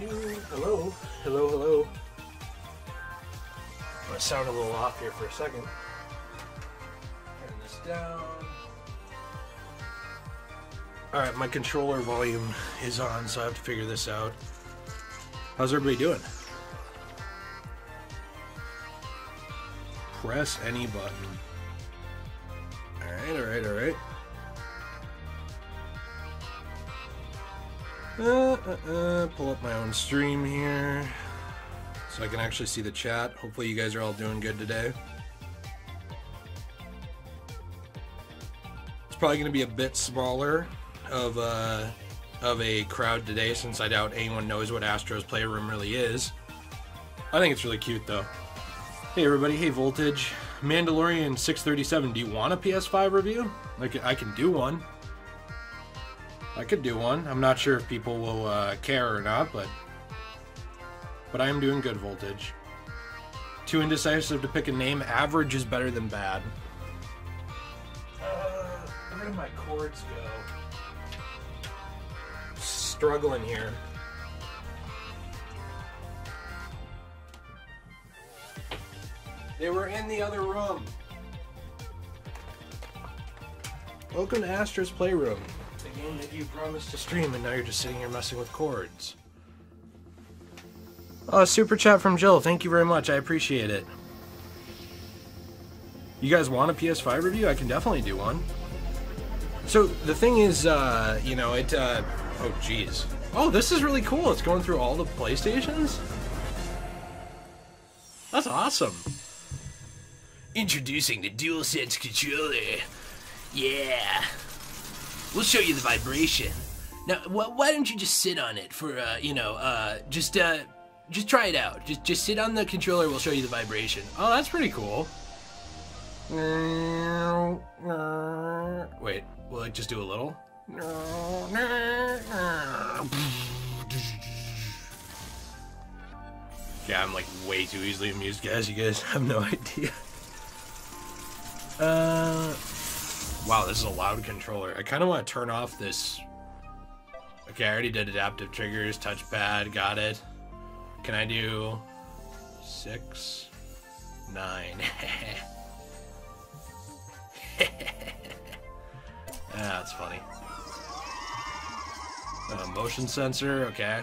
Hello, hello, hello. Gonna sound a little off here for a second. Turn this down. Alright, my controller volume is on, so I have to figure this out. How's everybody doing? Press any button. Uh, uh, uh, pull up my own stream here so I can actually see the chat. Hopefully, you guys are all doing good today. It's probably going to be a bit smaller of a, of a crowd today since I doubt anyone knows what Astro's Playroom really is. I think it's really cute though. Hey everybody, hey Voltage. Mandalorian 637, do you want a PS5 review? Like I can do one. I could do one. I'm not sure if people will uh, care or not, but but I am doing good voltage. Too indecisive to pick a name. Average is better than bad. Uh, where did my cords go? Struggling here. They were in the other room. Welcome to Astro's Playroom game that you promised to stream, and now you're just sitting here messing with cords. Oh, super chat from Jill. Thank you very much. I appreciate it. You guys want a PS5 review? I can definitely do one. So the thing is, uh, you know, it. Uh, oh, jeez. Oh, this is really cool. It's going through all the PlayStations. That's awesome. Introducing the DualSense controller. Yeah. We'll show you the vibration. Now, wh why don't you just sit on it for, uh, you know, uh, just, uh, just try it out. Just, just sit on the controller. We'll show you the vibration. Oh, that's pretty cool. Wait, will it just do a little? Yeah, I'm like way too easily amused, guys. You guys have no idea. Uh. Wow, this is a loud controller. I kind of want to turn off this. Okay, I already did adaptive triggers, touchpad, got it. Can I do six, nine? that's funny. Uh, motion sensor, okay.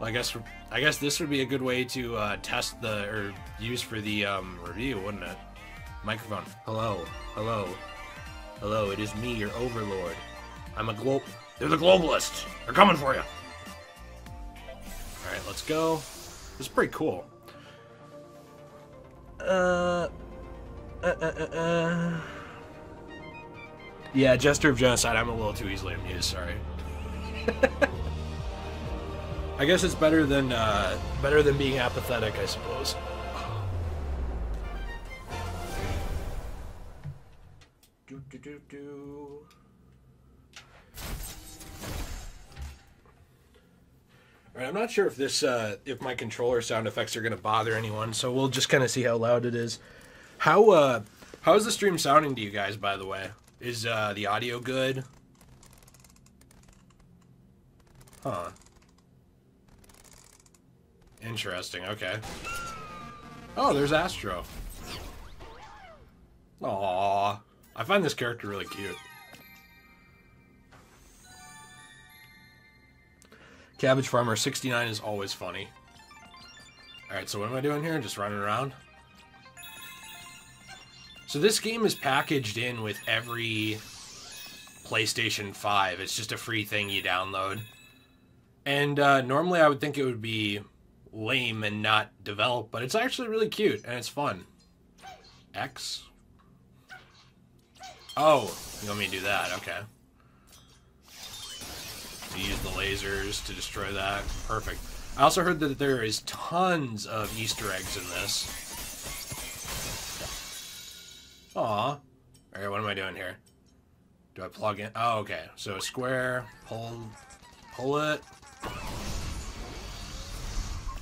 Well, I guess I guess this would be a good way to uh, test the or use for the um, review, wouldn't it? Microphone. Hello, hello. Hello, it is me, your overlord. I'm a globe. They're the globalists. They're coming for you. All right, let's go. This is pretty cool. Uh, uh, uh, uh, uh. Yeah, Jester of Genocide. I'm a little too easily amused. Sorry. I guess it's better than uh, better than being apathetic, I suppose. Not sure if this, uh, if my controller sound effects are going to bother anyone, so we'll just kind of see how loud it is. How, uh, how is the stream sounding to you guys, by the way? Is, uh, the audio good? Huh. Interesting, okay. Oh, there's Astro. Aww. I find this character really cute. Cabbage Farmer 69 is always funny. Alright, so what am I doing here? Just running around? So this game is packaged in with every PlayStation 5. It's just a free thing you download. And uh, normally I would think it would be lame and not developed, but it's actually really cute and it's fun. X? Oh, you want me to do that? Okay. Use the lasers to destroy that. Perfect. I also heard that there is tons of Easter eggs in this. Aw. Alright, what am I doing here? Do I plug in? Oh, okay. So square, pull, pull it.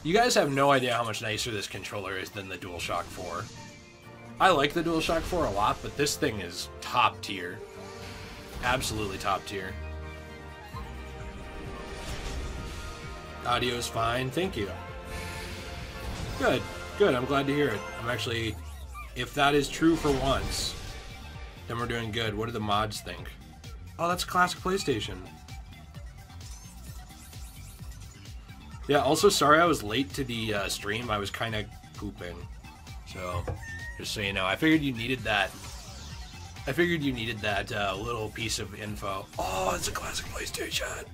You guys have no idea how much nicer this controller is than the DualShock 4. I like the DualShock 4 a lot, but this thing is top tier. Absolutely top tier. Audio is fine. Thank you. Good. Good. I'm glad to hear it. I'm actually, if that is true for once, then we're doing good. What do the mods think? Oh, that's classic PlayStation. Yeah, also sorry I was late to the uh, stream. I was kind of pooping. So, just so you know, I figured you needed that. I figured you needed that uh, little piece of info. Oh, it's a classic PlayStation.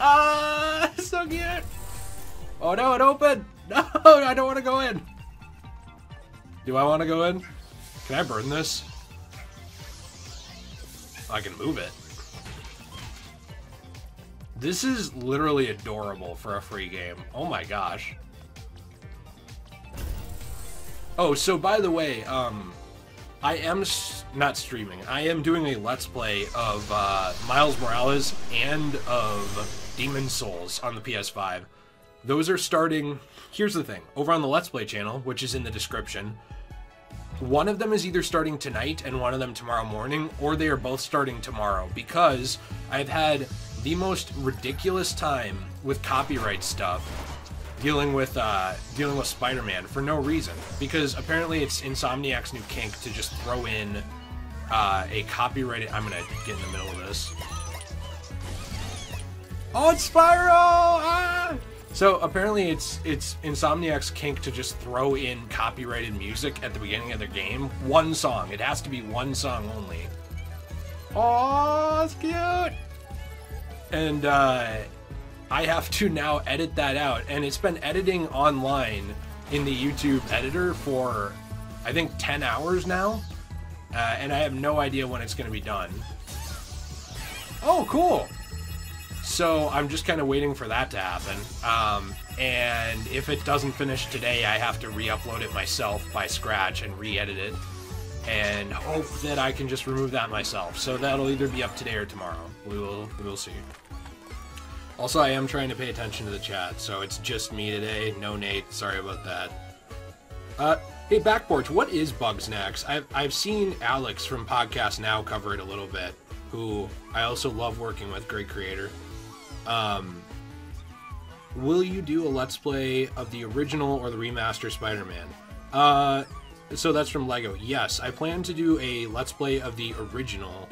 Ah, so cute. Oh no, it opened. No, I don't want to go in. Do I want to go in? Can I burn this? I can move it. This is literally adorable for a free game. Oh my gosh. Oh, so by the way, um, I am not streaming. I am doing a Let's Play of uh, Miles Morales and of Demon Souls on the PS5. Those are starting. Here's the thing over on the Let's Play channel, which is in the description, one of them is either starting tonight and one of them tomorrow morning, or they are both starting tomorrow because I've had the most ridiculous time with copyright stuff dealing with uh, dealing with Spider-Man for no reason because apparently it's Insomniac's new kink to just throw in uh, a copyrighted. I'm gonna get in the middle of this. Oh, it's Spyro! Ah! So apparently it's it's Insomniac's kink to just throw in copyrighted music at the beginning of their game. One song. It has to be one song only. Oh, that's cute. And uh, I have to now edit that out, and it's been editing online in the YouTube editor for I think 10 hours now, uh, and I have no idea when it's going to be done. Oh, cool. So I'm just kind of waiting for that to happen. Um, and if it doesn't finish today, I have to re-upload it myself by scratch and re-edit it, and hope that I can just remove that myself. So that'll either be up today or tomorrow. We will we will see. Also, I am trying to pay attention to the chat, so it's just me today. No Nate. Sorry about that. Uh, hey, Backporch, what is Bugsnax? I've I've seen Alex from Podcast Now cover it a little bit. Who I also love working with. Great creator. Um, will you do a let's play of the original or the remaster Spider-Man? Uh, so that's from Lego. Yes, I plan to do a let's play of the original.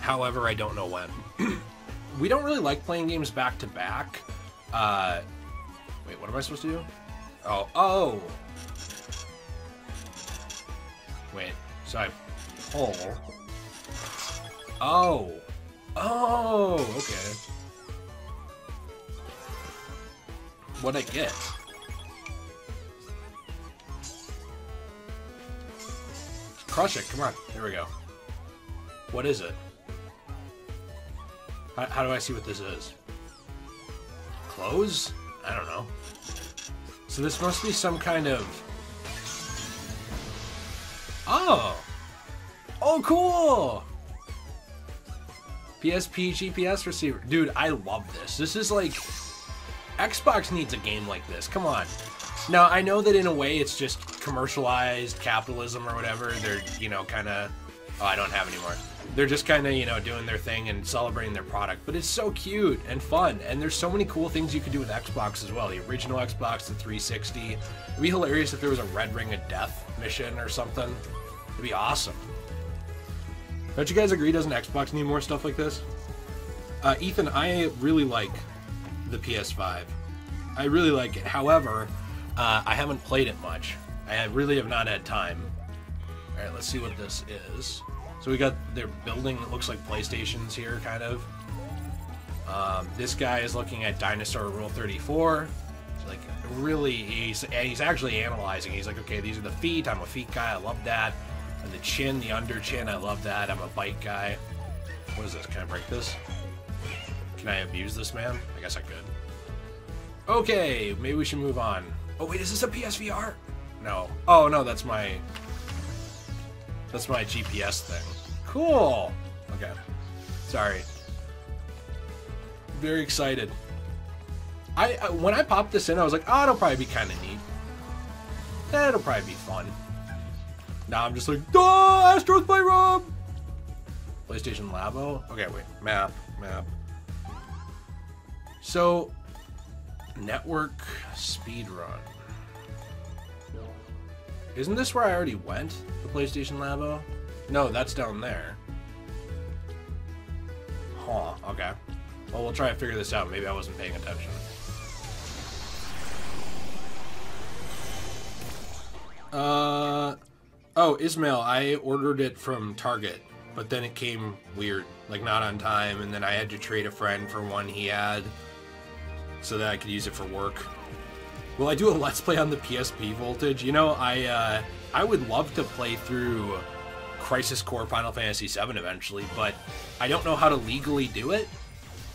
However, I don't know when. we don't really like playing games back to back. Uh, wait, what am I supposed to do? Oh, oh. Wait, so I pull. Oh. Oh, okay. What'd I get? Crush it, come on. There we go. What is it? How, how do I see what this is? Clothes? I don't know. So this must be some kind of... Oh! Oh, cool! PSP GPS receiver. Dude, I love this. This is like Xbox needs a game like this. Come on. Now, I know that in a way it's just commercialized capitalism or whatever. They're, you know, kind of. Oh, I don't have anymore. They're just kind of, you know, doing their thing and celebrating their product. But it's so cute and fun. And there's so many cool things you could do with Xbox as well. The original Xbox, the 360. It'd be hilarious if there was a Red Ring of Death mission or something. It'd be awesome. Don't you guys agree? Doesn't Xbox need more stuff like this? Uh, Ethan, I really like the PS5. I really like it. However, uh, I haven't played it much. I really have not had time. All right, let's see what this is. So we got their building that looks like PlayStations here, kind of. Um, this guy is looking at Dinosaur Rule 34. It's like really, he's and he's actually analyzing. He's like, okay, these are the feet. I'm a feet guy. I love that. And the chin, the under chin, I love that. I'm a bite guy. What is this? Can I break this? Can I abuse this man? I guess I could. Okay, maybe we should move on. Oh wait, is this a PSVR? No. Oh no, that's my that's my GPS thing. Cool. Okay. Sorry. Very excited. I, I when I popped this in, I was like, oh, it'll probably be kind of neat. That'll probably be fun. Now I'm just like, oh, Astro's Playroom. PlayStation Labo. Okay, wait. Map, map. So Network speedrun. Isn't this where I already went? The PlayStation Labo? No, that's down there. Huh, okay. Well, we'll try to figure this out. Maybe I wasn't paying attention. Uh, oh, Ismail, I ordered it from Target, but then it came weird, like not on time, and then I had to trade a friend for one he had so that I could use it for work. Will I do a Let's Play on the PSP voltage? You know, I uh, I would love to play through Crisis Core Final Fantasy VII eventually, but I don't know how to legally do it.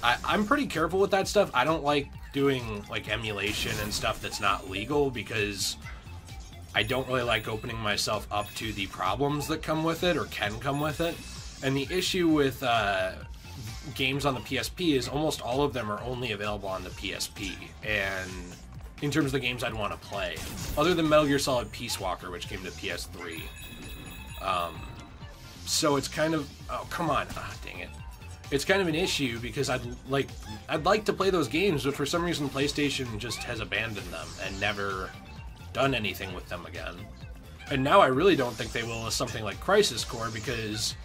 I, I'm pretty careful with that stuff. I don't like doing like emulation and stuff that's not legal because I don't really like opening myself up to the problems that come with it or can come with it. And the issue with uh, games on the PSP is almost all of them are only available on the PSP. And in terms of the games I'd want to play, other than Metal Gear Solid Peace Walker, which came to PS3. Um, so it's kind of oh come on, ah, dang it. It's kind of an issue because I'd like I'd like to play those games, but for some reason PlayStation just has abandoned them and never done anything with them again. And now I really don't think they will with something like Crisis Core because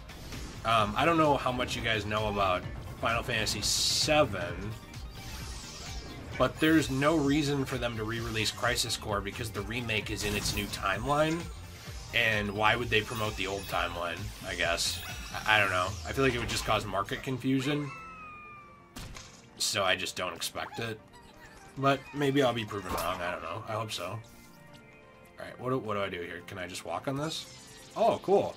um, I don't know how much you guys know about Final Fantasy VII, but there's no reason for them to re-release Crisis Core because the remake is in its new timeline. And why would they promote the old timeline? I guess I, don't know. I feel like it would just cause market confusion. So I just don't expect it. But maybe I'll be proven wrong. I don't know. I hope so. Alright, what, do- what do I do here? Can I just walk on this? Oh, cool.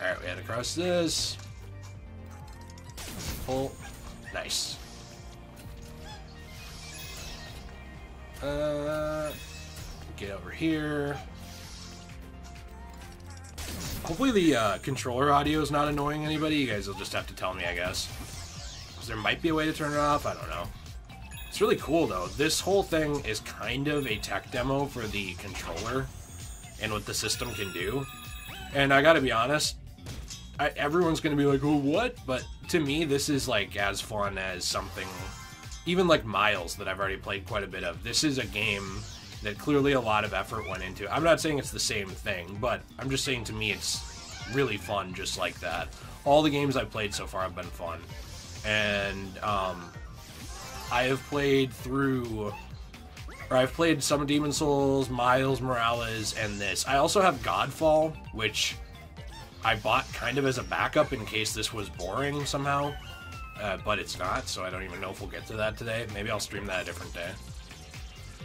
Alright, we had to cross this. Pull. Nice. Uh, get over here. Hopefully the uh, controller audio is not annoying anybody. You guys will just have to tell me, I guess. there might be a way to turn it off. I don't know. It's really cool, though. This whole thing is kind of a tech demo for the controller and what the system can do. And I gotta be honest, I, everyone's gonna be like, "Oh, what?" But to me, this is like as fun as something, even like Miles that I've already played quite a bit of. This is a game that clearly a lot of effort went into. I'm not saying it's the same thing, but I'm just saying to me it's really fun, just like that. All the games I've played so far have been fun, and um, I have played through. Or I've played some Demon Souls, Miles Morales, and this. I also have Godfall, which I bought kind of as a backup in case this was boring somehow, uh, but it's not, so I don't even know if we'll get to that today. Maybe I'll stream that a different day.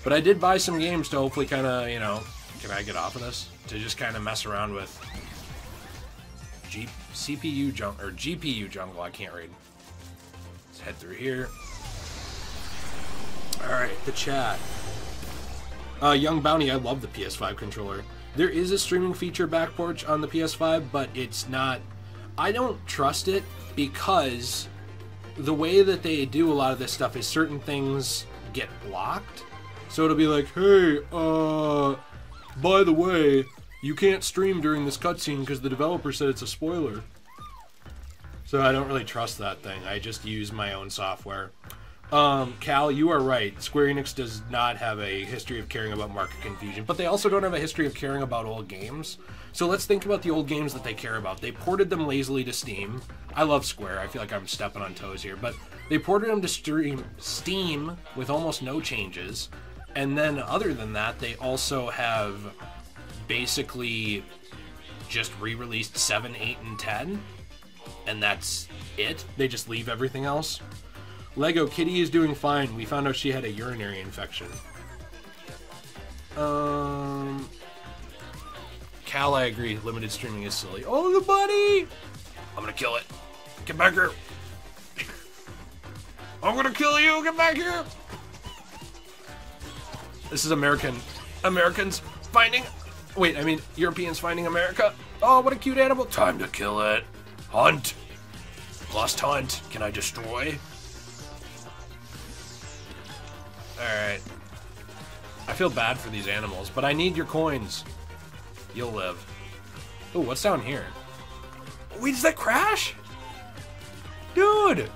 But I did buy some games to hopefully kind of, you know, can I get off of this? To just kind of mess around with G- CPU jungle, or GPU jungle, I can't read. Let's head through here. Alright, the chat. Uh, Young Bounty, I love the PS5 controller. There is a streaming feature back porch on the PS5, but it's not. I don't trust it because the way that they do a lot of this stuff is certain things get blocked. So it'll be like, hey, uh, by the way, you can't stream during this cutscene because the developer said it's a spoiler. So I don't really trust that thing. I just use my own software. Um, Cal, you are right. Square Enix does not have a history of caring about market confusion, but they also don't have a history of caring about old games. So let's think about the old games that they care about. They ported them lazily to Steam. I love Square. I feel like I'm stepping on toes here, but they ported them to stream Steam with almost no changes. And then other than that, they also have basically just re-released 7, 8, and 10. And that's it. They just leave everything else. Lego Kitty is doing fine. We found out she had a urinary infection. Um, Cal, I agree. Limited streaming is silly. Oh, the bunny! I'm gonna kill it. Get back here. I'm gonna kill you. Get back here. This is American. Americans finding. Wait, I mean Europeans finding America. Oh, what a cute animal. Time to kill it. Hunt. Lost hunt. Can I destroy? Alright. I feel bad for these animals, but I need your coins. You'll live. Oh, what's down here? Wait, does that crash? Dude!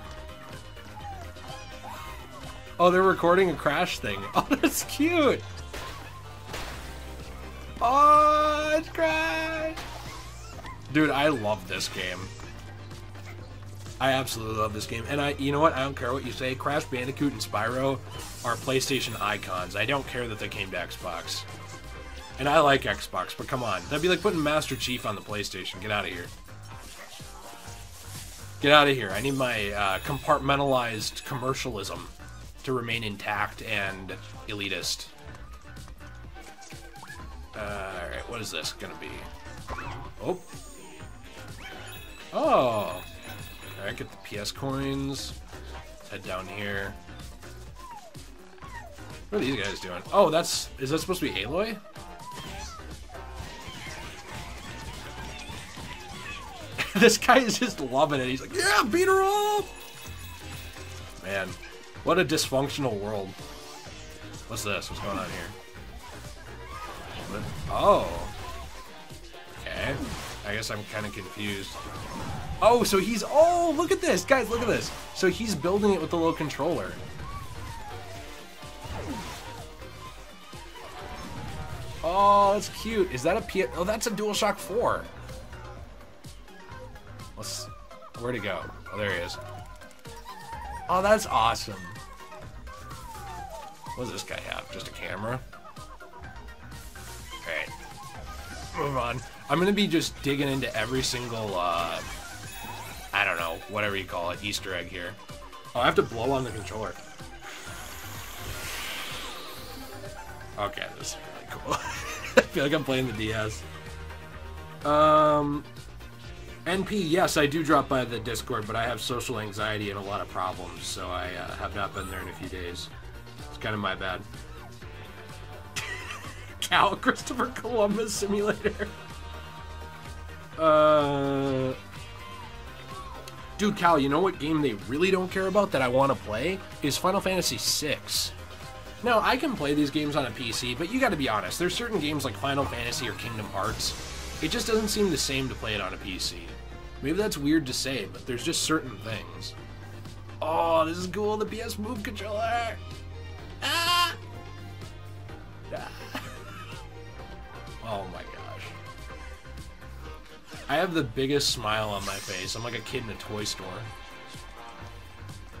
Oh, they're recording a crash thing. Oh, that's cute. Oh, it's Crash. Dude, I love this game. I absolutely love this game. And I, you know what? I don't care what you say. Crash Bandicoot and Spyro are PlayStation icons. I don't care that they came to Xbox. And I like Xbox, but come on. That'd be like putting Master Chief on the PlayStation. Get out of here. Get out of here. I need my uh, compartmentalized commercialism to remain intact and elitist. Uh, Alright, what is this gonna be? Oh. Oh. Alright, get the PS coins. Head down here. What are these guys doing? Oh, that's... Is that supposed to be Aloy? this guy is just loving it. He's like, yeah, beat her up! Man, what a dysfunctional world. What's this? What's going on here? What? Oh. Okay. I guess I'm kind of confused. Oh, so he's... Oh, look at this! Guys, look at this! So he's building it with the little controller. Oh, that's cute. Is that a P... Oh, that's a DualShock 4. Let's... Where'd he go? Oh, there he is. Oh, that's awesome. What does this guy have? Just a camera? Alright. Move on. I'm gonna be just digging into every single, uh... I don't know, whatever you call it, Easter egg here. Oh, I have to blow on the controller. Okay, this is really cool. I feel like I'm playing the DS. Um, NP, yes, I do drop by the Discord, but I have social anxiety and a lot of problems, so I uh, have not been there in a few days. It's kind of my bad. Cal Christopher Columbus Simulator. Uh, dude, Cal, you know what game they really don't care about that I want to play is Final Fantasy VI. Now, I can play these games on a PC, but you got to be honest. There's certain games like Final Fantasy or Kingdom Hearts. It just doesn't seem the same to play it on a PC. Maybe that's weird to say, but there's just certain things. Oh, this is cool. The PS Move controller. Ah! ah. oh my gosh. I have the biggest smile on my face. I'm like a kid in a toy store.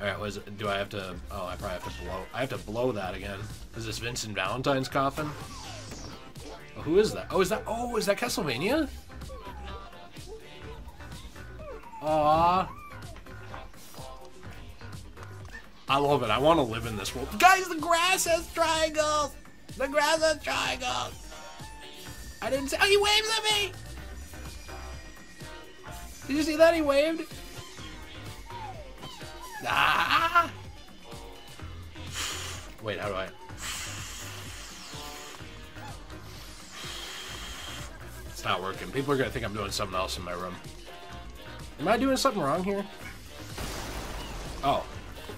Alright, was it, do I have to... Oh, I probably have to blow... I have to blow that again. Is this Vincent Valentine's coffin? Oh, who is that? Oh, is that... Oh, is that Castlevania? Aww. I love it. I want to live in this world. Guys, the grass has triangles! The grass has triangles! I didn't say... Oh, he waves at me! Did you see that? He waved? Ah! Wait, how do I... It's not working. People are gonna think I'm doing something else in my room. Am I doing something wrong here? Oh.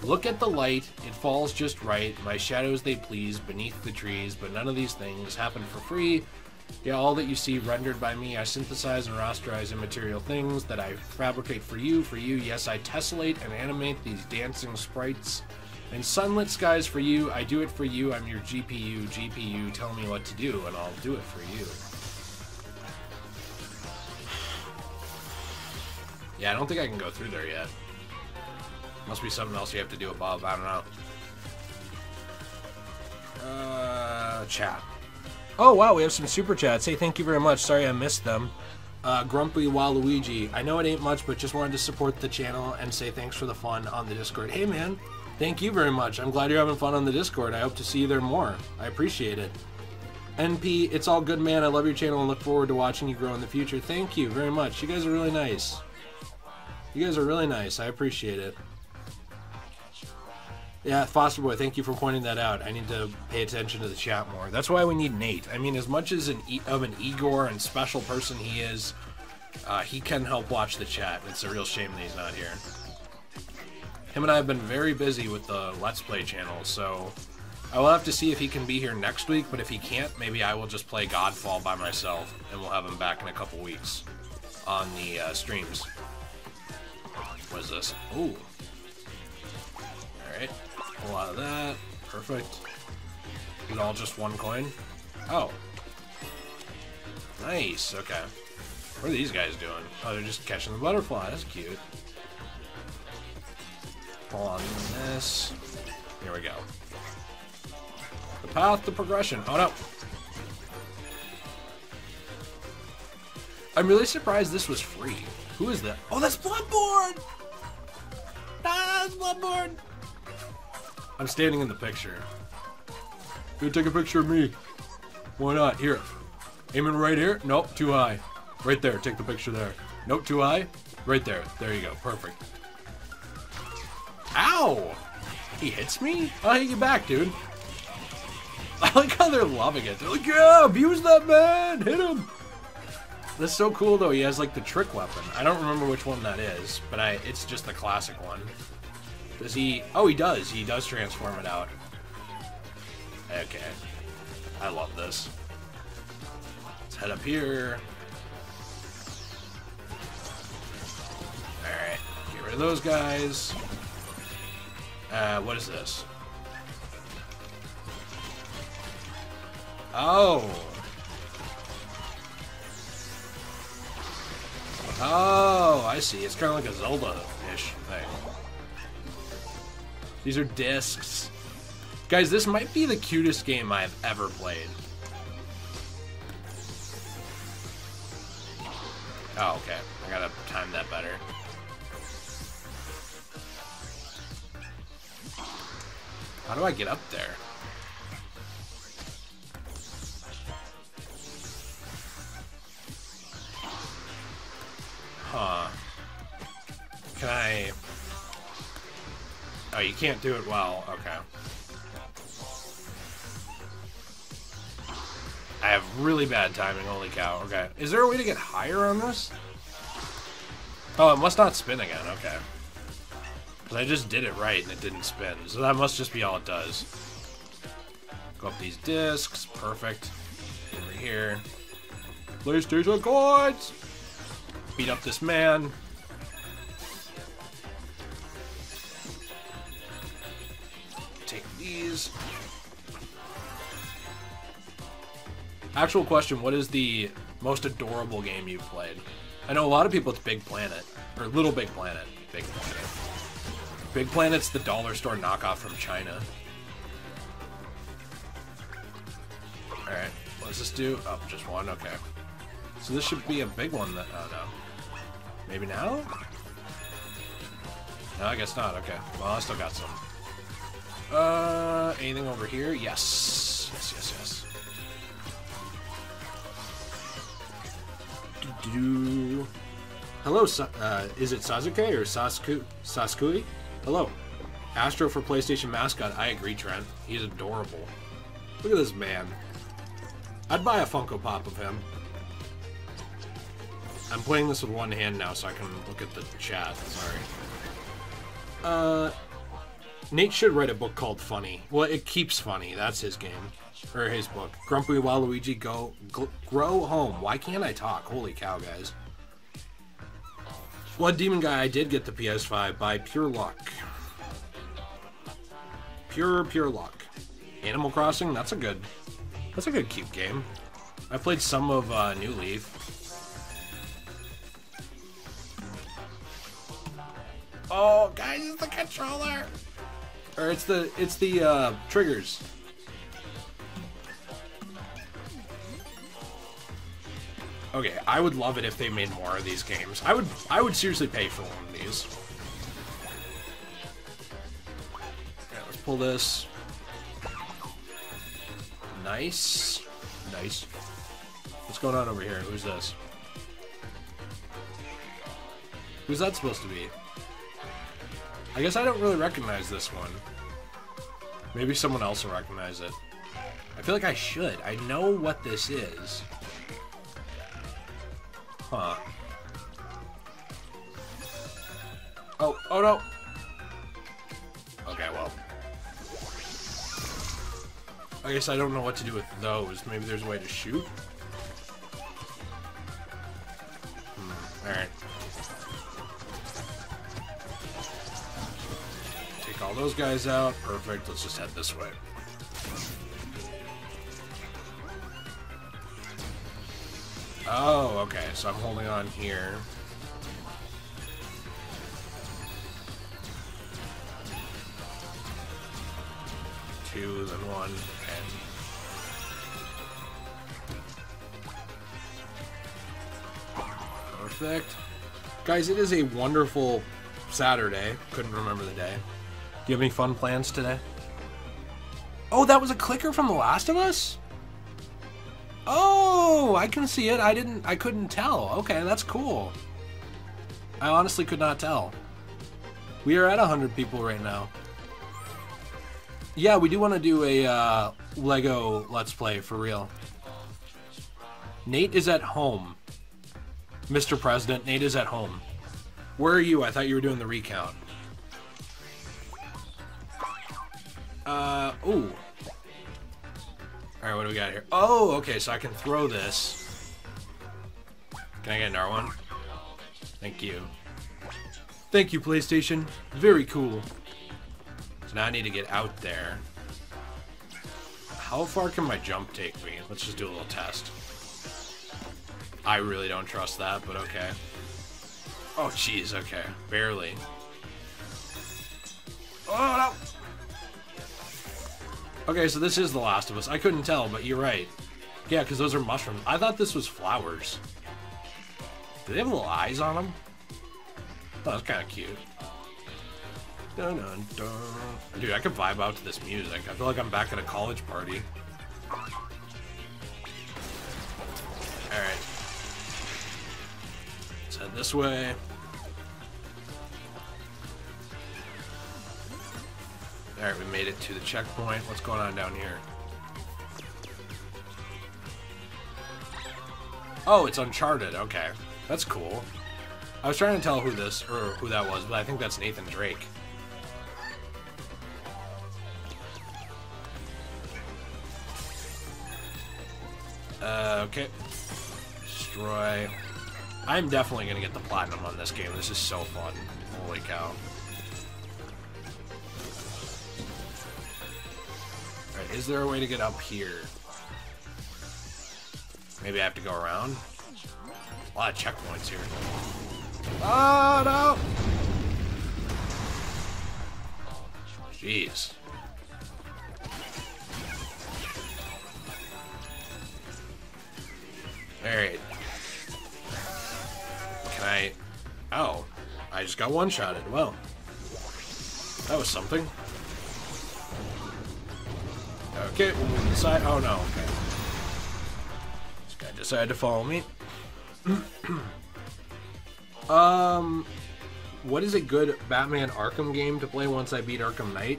Look at the light. It falls just right. My shadows they please beneath the trees, but none of these things happen for free. Yeah, all that you see rendered by me, I synthesize and rasterize immaterial things that I fabricate for you. For you, yes, I tessellate and animate these dancing sprites. And sunlit skies for you, I do it for you. I'm your GPU. GPU, tell me what to do, and I'll do it for you. Yeah, I don't think I can go through there yet. Must be something else you have to do above. I don't know. Uh, chat. Oh, wow, we have some super chats. Hey, thank you very much. Sorry I missed them. Uh, Grumpy Waluigi. I know it ain't much, but just wanted to support the channel and say thanks for the fun on the Discord. Hey, man. Thank you very much. I'm glad you're having fun on the Discord. I hope to see you there more. I appreciate it. NP, it's all good, man. I love your channel and look forward to watching you grow in the future. Thank you very much. You guys are really nice. You guys are really nice. I appreciate it. Yeah, Foster Boy, thank you for pointing that out. I need to pay attention to the chat more. That's why we need Nate. I mean, as much as an e of an Igor and special person he is, uh, he can help watch the chat. It's a real shame that he's not here. Him and I have been very busy with the Let's Play channel, so I will have to see if he can be here next week, but if he can't, maybe I will just play Godfall by myself, and we'll have him back in a couple weeks on the uh, streams. What is this? Ooh. Perfect. Is all just one coin? Oh. Nice, okay. What are these guys doing? Oh, they're just catching the butterfly. That's cute. Pull on this. Here we go. The path to progression. Oh no. I'm really surprised this was free. Who is that? Oh, that's Bloodborne! Ah, that's Bloodborne! I'm standing in the picture. You take a picture of me. Why not? Here. Aiming right here? Nope, too high. Right there, take the picture there. Nope, too high. Right there. There you go. Perfect. Ow! He hits me? I'll hit you back, dude. I like how they're loving it. They're like, yeah, abuse that man! Hit him! That's so cool, though. He has, like, the trick weapon. I don't remember which one that is, but I it's just the classic one. Does he... Oh, he does. He does transform it out. Okay. I love this. Let's head up here. Alright. Get rid of those guys. Uh, what is this? Oh. Oh, I see. It's kind of like a Zelda-ish thing. These are discs. Guys, this might be the cutest game I've ever played. Oh, okay. I gotta time that better. How do I get up there? Huh. Can I... Oh, you can't do it well. Okay. I have really bad timing, holy cow. Okay. Is there a way to get higher on this? Oh, it must not spin again. Okay. Because I just did it right and it didn't spin. So that must just be all it does. Go up these discs. Perfect. Over here. PlayStation coins! Beat up this man. These. Actual question, what is the most adorable game you've played? I know a lot of people it's Big Planet. Or Little Big Planet. Big Planet. Big Planet's the dollar store knockoff from China. Alright, what does this do? Oh, just one? Okay. So this should be a big one that... Oh, uh, no. Maybe now? No, I guess not. Okay. Well, I still got some. Uh, anything over here? Yes. Yes, yes, yes. Do-do. Hello, Sa uh, is it Sasuke or Sasku Saskui? Hello. Astro for PlayStation mascot. I agree, Trent. He's adorable. Look at this man. I'd buy a Funko Pop of him. I'm playing this with one hand now so I can look at the chat. Sorry. Uh, Nate should write a book called Funny. Well, it keeps funny. That's his game. Or his book. Grumpy Waluigi Go Grow Home. Why can't I talk? Holy cow, guys. Blood Demon Guy, I did get the PS5 by pure luck. Pure, pure luck. Animal Crossing, that's a good, that's a good cute game. I played some of uh, New Leaf. Oh, guys, it's the controller. Or it's the, it's the uh, triggers. Okay, I would love it if they made more of these games. I would I would seriously pay for one of these. Okay, let's pull this. Nice. Nice. What's going on over here? Who's this? Who's that supposed to be? I guess I don't really recognize this one. Maybe someone else will recognize it. I feel like I should. I know what this is. Huh. Oh, oh no! Okay, well. I guess I don't know what to do with those. Maybe there's a way to shoot? Hmm, alright. Take all those guys out. Perfect. Let's just head this way. Oh, okay. So I'm holding on here. Two, then one, and... Perfect. Guys, it is a wonderful Saturday. Couldn't remember the day. You have any fun plans today? Oh, that was a clicker from The Last of Us? Oh, I can see it. I didn't I couldn't tell. Okay, that's cool. I honestly could not tell. We are at 100 people right now. Yeah, we do want to do a uh, Lego Let's Play for real. Nate is at home. Mr. President, Nate is at home. Where are you? I thought you were doing the recount. Uh, ooh. Alright, what do we got here? Oh, okay, so I can throw this. Can I get another one? Thank you. Thank you, PlayStation. Very cool. So now I need to get out there. How far can my jump take me? Let's just do a little test. I really don't trust that, but okay. Oh, jeez, okay. Barely. Oh, no! Okay, so this is The Last of Us. I couldn't tell, but you're right. Yeah, because those are mushrooms. I thought this was flowers. Do they have little eyes on them? Oh, that's kind of cute. Dun, dun, dun. Dude, I could vibe out to this music. I feel like I'm back at a college party. Alright. Let's head this way. Alright, we made it to the checkpoint. What's going on down here? Oh, it's Uncharted. Okay. That's cool. I was trying to tell who this, or who that was, but I think that's Nathan Drake. Uh, okay. Destroy. I'm definitely gonna get the platinum on this game. This is so fun. Holy cow. Is there a way to get up here? Maybe I have to go around? A lot of checkpoints here. Oh, no! Jeez. Alright. Can I... Oh. I just got one-shotted. Well. That was something. Okay, we'll move inside. Oh, no. Okay. This guy decided to follow me. um... What is a good Batman Arkham game to play once I beat Arkham Knight?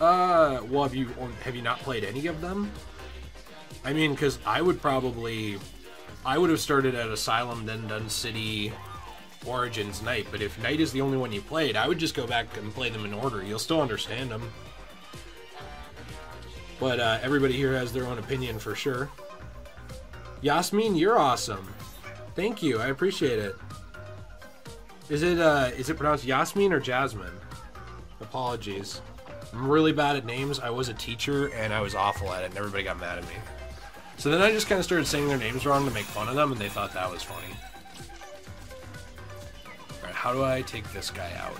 Uh, well, have you have you not played any of them? I mean, because I would probably I would have started at Asylum, then done City, Origins, Knight. But if Knight is the only one you played, I would just go back and play them in order. You'll still understand them. But uh, everybody here has their own opinion for sure. Yasmin, you're awesome. Thank you. I appreciate it. Is it uh, is it pronounced Yasmin or Jasmine? Apologies. I'm really bad at names. I was a teacher and I was awful at it, and everybody got mad at me. So then I just kind of started saying their names wrong to make fun of them, and they thought that was funny. Alright, how do I take this guy out?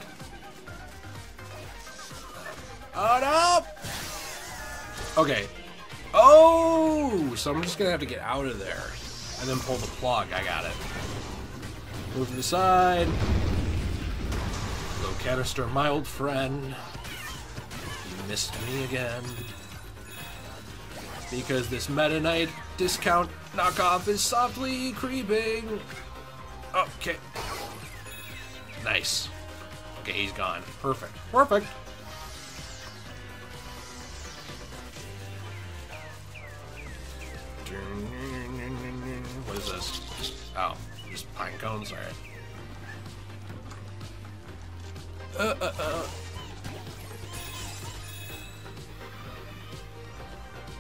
Oh, no! Okay. Oh! So I'm just gonna have to get out of there. And then pull the plug. I got it. Move to the side. Low canister, my old friend. You missed me again because this Meta Knight discount knockoff is softly creeping. Okay. Nice. Okay, he's gone. Perfect. Perfect. What is this? Oh, just pine cones? Alright. Uh, uh, uh.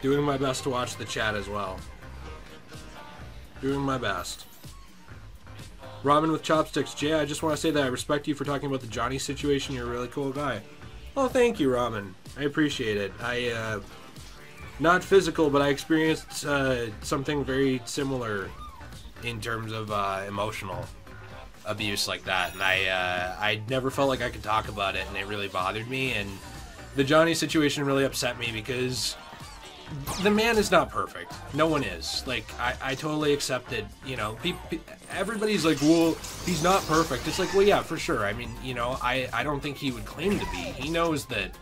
Doing my best to watch the chat as well. Doing my best. Ramen with chopsticks. Jay, I just want to say that I respect you for talking about the Johnny situation. You're a really cool guy. Oh, thank you, Ramen. I appreciate it. I, uh, not physical, but I experienced uh, something very similar in terms of uh, emotional abuse like that, and I, uh, I never felt like I could talk about it, and it really bothered me. And the Johnny situation really upset me because the man is not perfect. No one is. Like I, I totally accept it. You know, pe- pe- everybody's like, well, he's not perfect. It's like, well, yeah, for sure. I mean, you know, I, I don't think he would claim to be. He knows that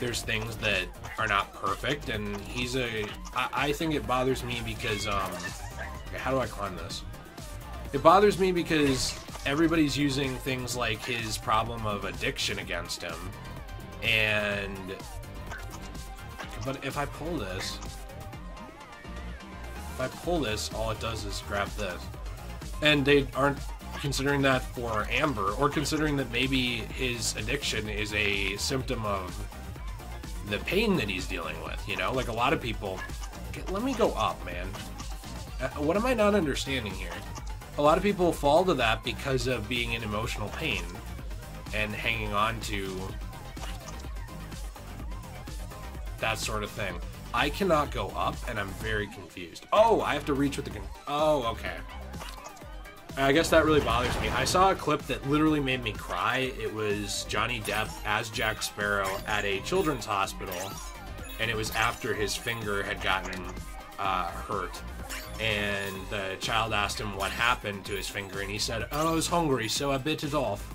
there's things that are not perfect, and he's a. I, I think it bothers me because um, okay, how do I climb this? It bothers me because everybody's using things like his problem of addiction against him, and but if I pull this, if I pull this, all it does is grab this. And they aren't considering that for Amber, or considering that maybe his addiction is a symptom of the pain that he's dealing with, you know? Like a lot of people. Let me go up, man. Uh, what am I not understanding here? A lot of people fall to that because of being in emotional pain and hanging on to that sort of thing. I cannot go up, and I'm very confused. Oh, I have to reach with the... Oh, okay. I guess that really bothers me. I saw a clip that literally made me cry. It was Johnny Depp as Jack Sparrow at a children's hospital, and it was after his finger had gotten uh, hurt. And the child asked him what happened to his finger, and he said, Oh, I was hungry, so I bit it off.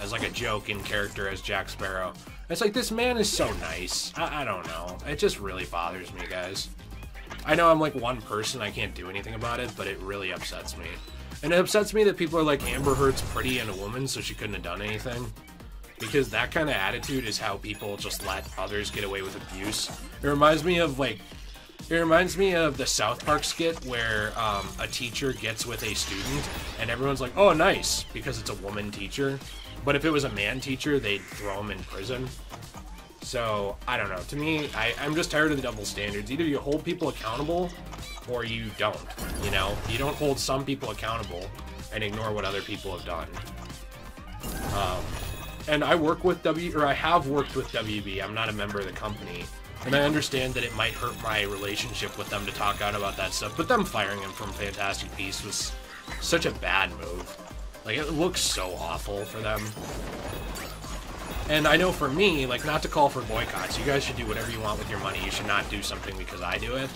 As like a joke in character as Jack Sparrow. It's like, this man is so nice. I, I don't know. It just really bothers me, guys. I know I'm like one person, I can't do anything about it, but it really upsets me. And it upsets me that people are like, Amber Heard's pretty and a woman, so she couldn't have done anything. Because that kind of attitude is how people just let others get away with abuse. It reminds me of like, it reminds me of the South Park skit where um, a teacher gets with a student and everyone's like, oh, nice, because it's a woman teacher. But if it was a man teacher, they'd throw him in prison. So, I don't know. To me, I, I'm just tired of the double standards. Either you hold people accountable or you don't. You know? You don't hold some people accountable and ignore what other people have done. Um, and I work with W, or I have worked with WB. I'm not a member of the company. And I understand that it might hurt my relationship with them to talk out about that stuff, but them firing him from Fantastic Beasts was such a bad move. Like, it looks so awful for them. And I know for me, like, not to call for boycotts, you guys should do whatever you want with your money. You should not do something because I do it.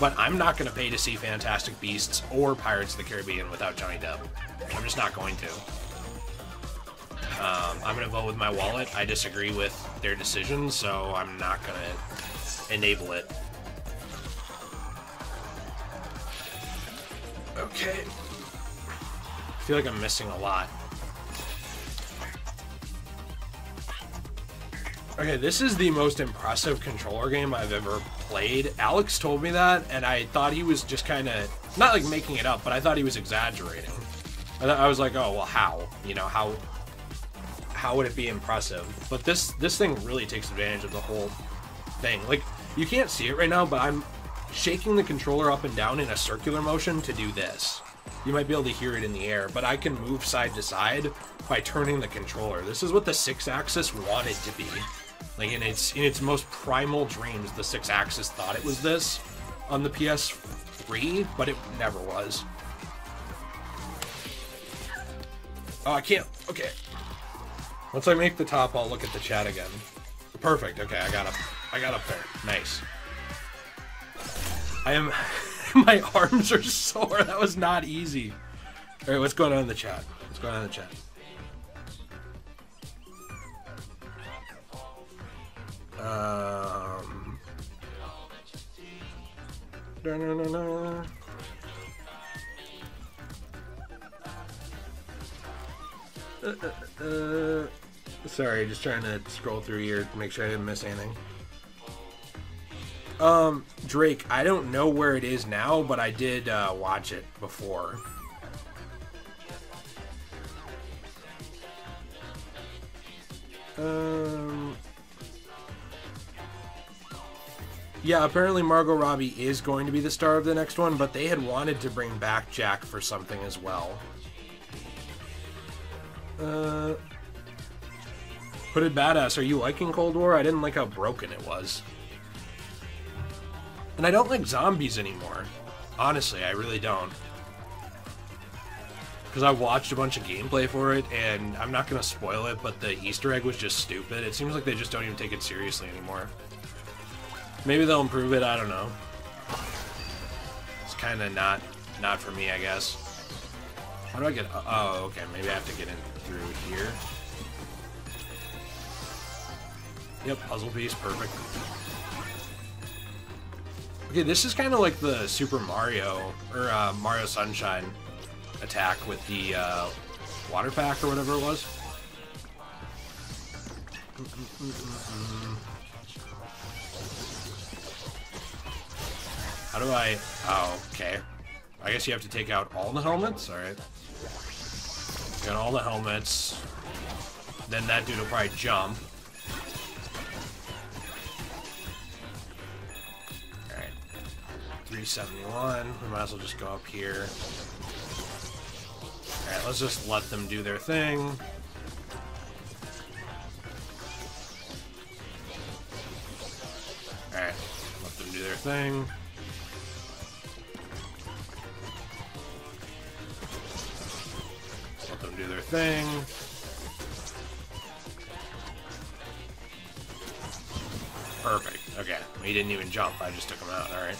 But I'm not going to pay to see Fantastic Beasts or Pirates of the Caribbean without Johnny Depp. I'm just not going to. Um, I'm going to vote with my wallet. I disagree with their decision, so I'm not going to enable it. Okay. I feel like I'm missing a lot. Okay, this is the most impressive controller game I've ever played. Alex told me that, and I thought he was just kind of, not like making it up, but I thought he was exaggerating. I, I was like, oh, well, how? You know, how how would it be impressive? But this this thing really takes advantage of the whole thing. Like, you can't see it right now, but I'm shaking the controller up and down in a circular motion to do this. You might be able to hear it in the air, but I can move side to side by turning the controller. This is what the Sixaxis wanted to be. Like in its in its most primal dreams, the Sixaxis thought it was this on the PS3, but it never was. Oh, I can't. Okay. Once I make the top, I'll look at the chat again. Perfect. Okay, I got up. I got up there. Nice. I am. my arms are sore. That was not easy. All right, what's going on in the chat? What's going on in the chat? Um. Da, na, na, na. Uh, uh, uh, sorry, just trying to scroll through here to make sure I didn't miss anything. Um, Drake, I don't know where it is now, but I did uh, watch it before. Um, yeah, apparently Margot Robbie is going to be the star of the next one, but they had wanted to bring back Jack for something as well. Uh, Hooded Badass, are you liking Cold War? I didn't like how broken it was. And I don't like zombies anymore. Honestly, I really don't. Because I watched a bunch of gameplay for it, and I'm not going to spoil it, but the Easter egg was just stupid. It seems like they just don't even take it seriously anymore. Maybe they'll improve it, I don't know. It's kind of not, not for me, I guess. How do I get... Oh, oh, okay, maybe I have to get in through here. Yep, puzzle piece, perfect. Okay, this is kind of like the Super Mario, or uh, Mario Sunshine attack with the uh, water pack or whatever it was. Mm, mm, mm, How do I... Oh, okay. I guess you have to take out all the helmets? Alright. Got all the helmets. Then that dude will probably jump. Alright. 371. We might as well just go up here. Alright, let's just let them do their thing. Alright, let them do their thing. Let them do their thing. Perfect. Okay. He didn't even jump. I just took him out. Alright.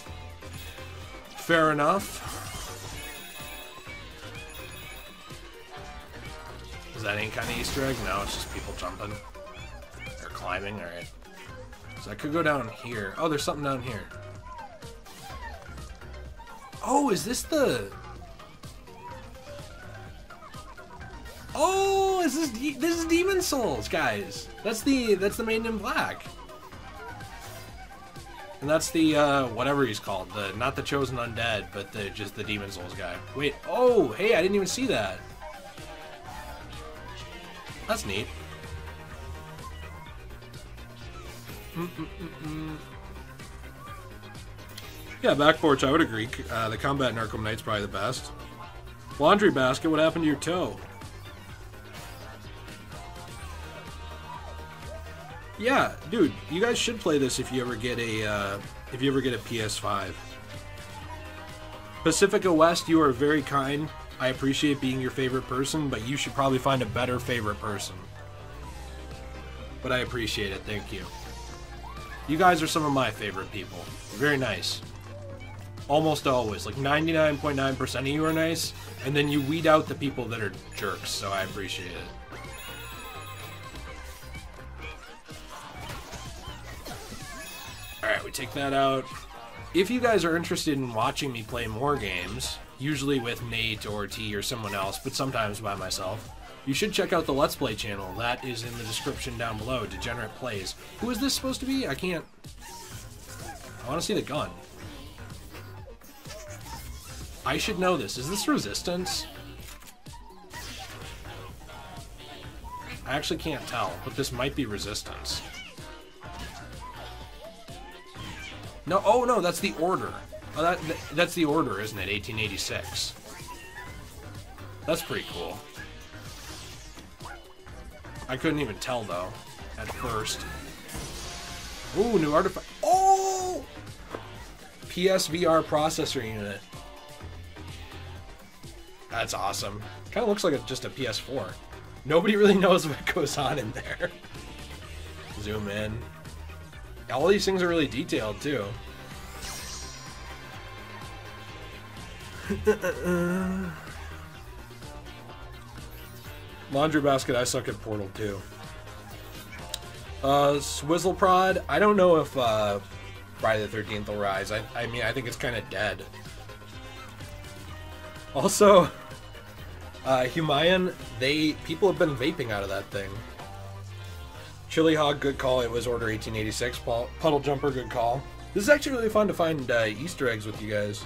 Fair enough. Is that any kind of Easter egg? No, it's just people jumping. Or climbing, alright. So I could go down here. Oh, there's something down here. Oh, is this the... Oh, is this this is Demon Souls, guys? That's the that's the Maiden in Black. And that's the uh, whatever he's called, the not the Chosen Undead, but the just the Demon Souls guy. Wait, oh, hey, I didn't even see that. That's neat. Mm -mm -mm yeah, back porch, I would agree. Uh, the combat in Arkham Knight's probably the best. Laundry basket, what happened to your toe? Yeah, dude, you guys should play this if you ever get a uh, if you ever get a PS5. Pacifica West, you are very kind. I appreciate being your favorite person, but you should probably find a better favorite person. But I appreciate it, thank you. You guys are some of my favorite people. Very nice. Almost always. Like 99.9% .9 of you are nice, and then you weed out the people that are jerks, so I appreciate it. Take that out. If you guys are interested in watching me play more games, usually with Nate or T or someone else, but sometimes by myself, you should check out the Let's Play channel. That is in the description down below, Degenerate Plays. Who is this supposed to be? I can't... I want to see the gun. I should know this. Is this Resistance? I actually can't tell, but this might be Resistance. No, oh no, that's the Order. Oh, that, that's the Order, isn't it? 1886. That's pretty cool. I couldn't even tell, though, at first. Ooh, new artifact. Oh! PSVR processor unit. That's awesome. Kind of looks like it's just a PS4. Nobody really knows what goes on in there. Zoom in. All these things are really detailed, too. Laundry basket, I suck at Portal too. Uh, Swizzle Prod, I don't know if uh, Friday the 13th will rise. I, I mean, I think it's kind of dead. Also, uh, Humayan, they people have been vaping out of that thing. Chili Hog, good call. It was Order 1886. Puddle Jumper, good call. This is actually really fun to find uh, Easter eggs with you guys.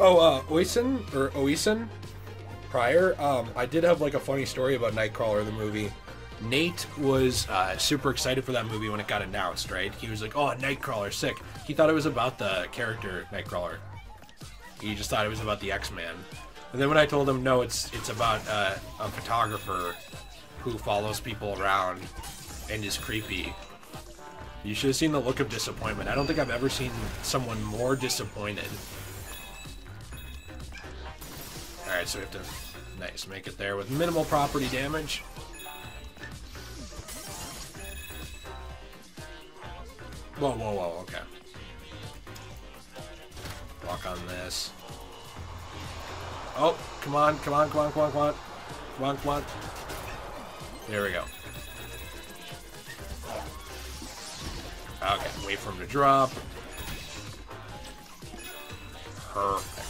Oh, uh, Oisin, or Oisin, prior, um, I did have like a funny story about Nightcrawler, the movie. Nate was uh, super excited for that movie when it got announced, right? He was like, oh, Nightcrawler, sick. He thought it was about the character Nightcrawler. He just thought it was about the X-Man. And then when I told him, no, it's it's about uh, a photographer who follows people around and is creepy. You should have seen the look of disappointment. I don't think I've ever seen someone more disappointed. Alright, so we have to... Nice, make it there with minimal property damage. Whoa, whoa, whoa, okay. Walk on this. Oh, come on, come on, come on, come on, come on. Come on, come on. There we go. Okay, wait for him to drop. Perfect.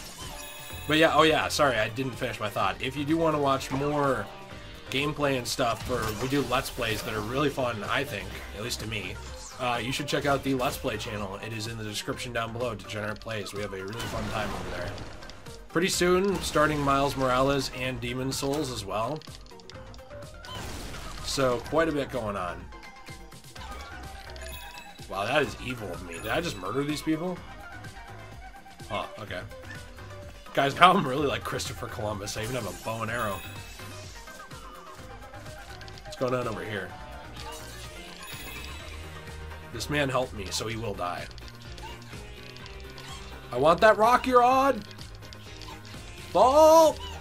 But yeah, oh yeah, sorry, I didn't finish my thought. If you do want to watch more gameplay and stuff, or we do Let's Plays that are really fun, I think, at least to me, uh, you should check out the Let's Play channel. It is in the description down below, Degenerate Plays. We have a really fun time over there. Pretty soon, starting Miles Morales and Demon Souls as well. So, quite a bit going on. Wow, that is evil of me. Did I just murder these people? Oh, okay. Guys, now I'm really like Christopher Columbus. I even have a bow and arrow. What's going on over here? This man helped me, so he will die. I want that rock you're on! Fall! Oh,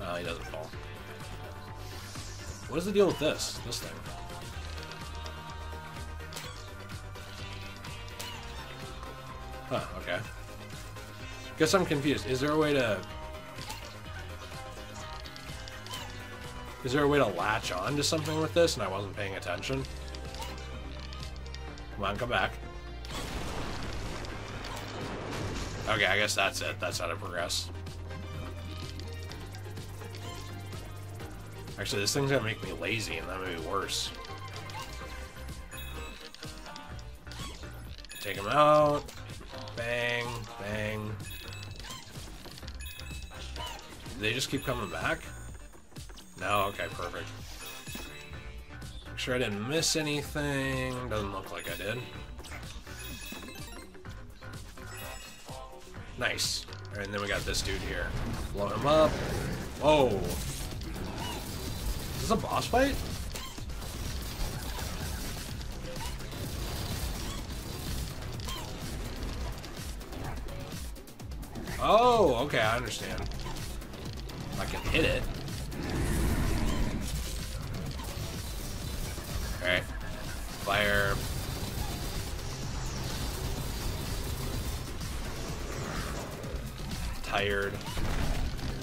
ah, he doesn't. What is the deal with this? This thing? Huh, okay. Guess I'm confused. Is there a way to... Is there a way to latch on to something with this and I wasn't paying attention? Come on, come back. Okay, I guess that's it. That's how to progress. Actually, this thing's gonna make me lazy, and that may be worse. Take him out. Bang, bang. they just keep coming back? No, okay, perfect. Make sure I didn't miss anything. Doesn't look like I did. Nice. Alright, and then we got this dude here. Blow him up. Whoa. Is this a boss fight? Oh, okay, I understand. I can hit it. Alright. Fire. Tired.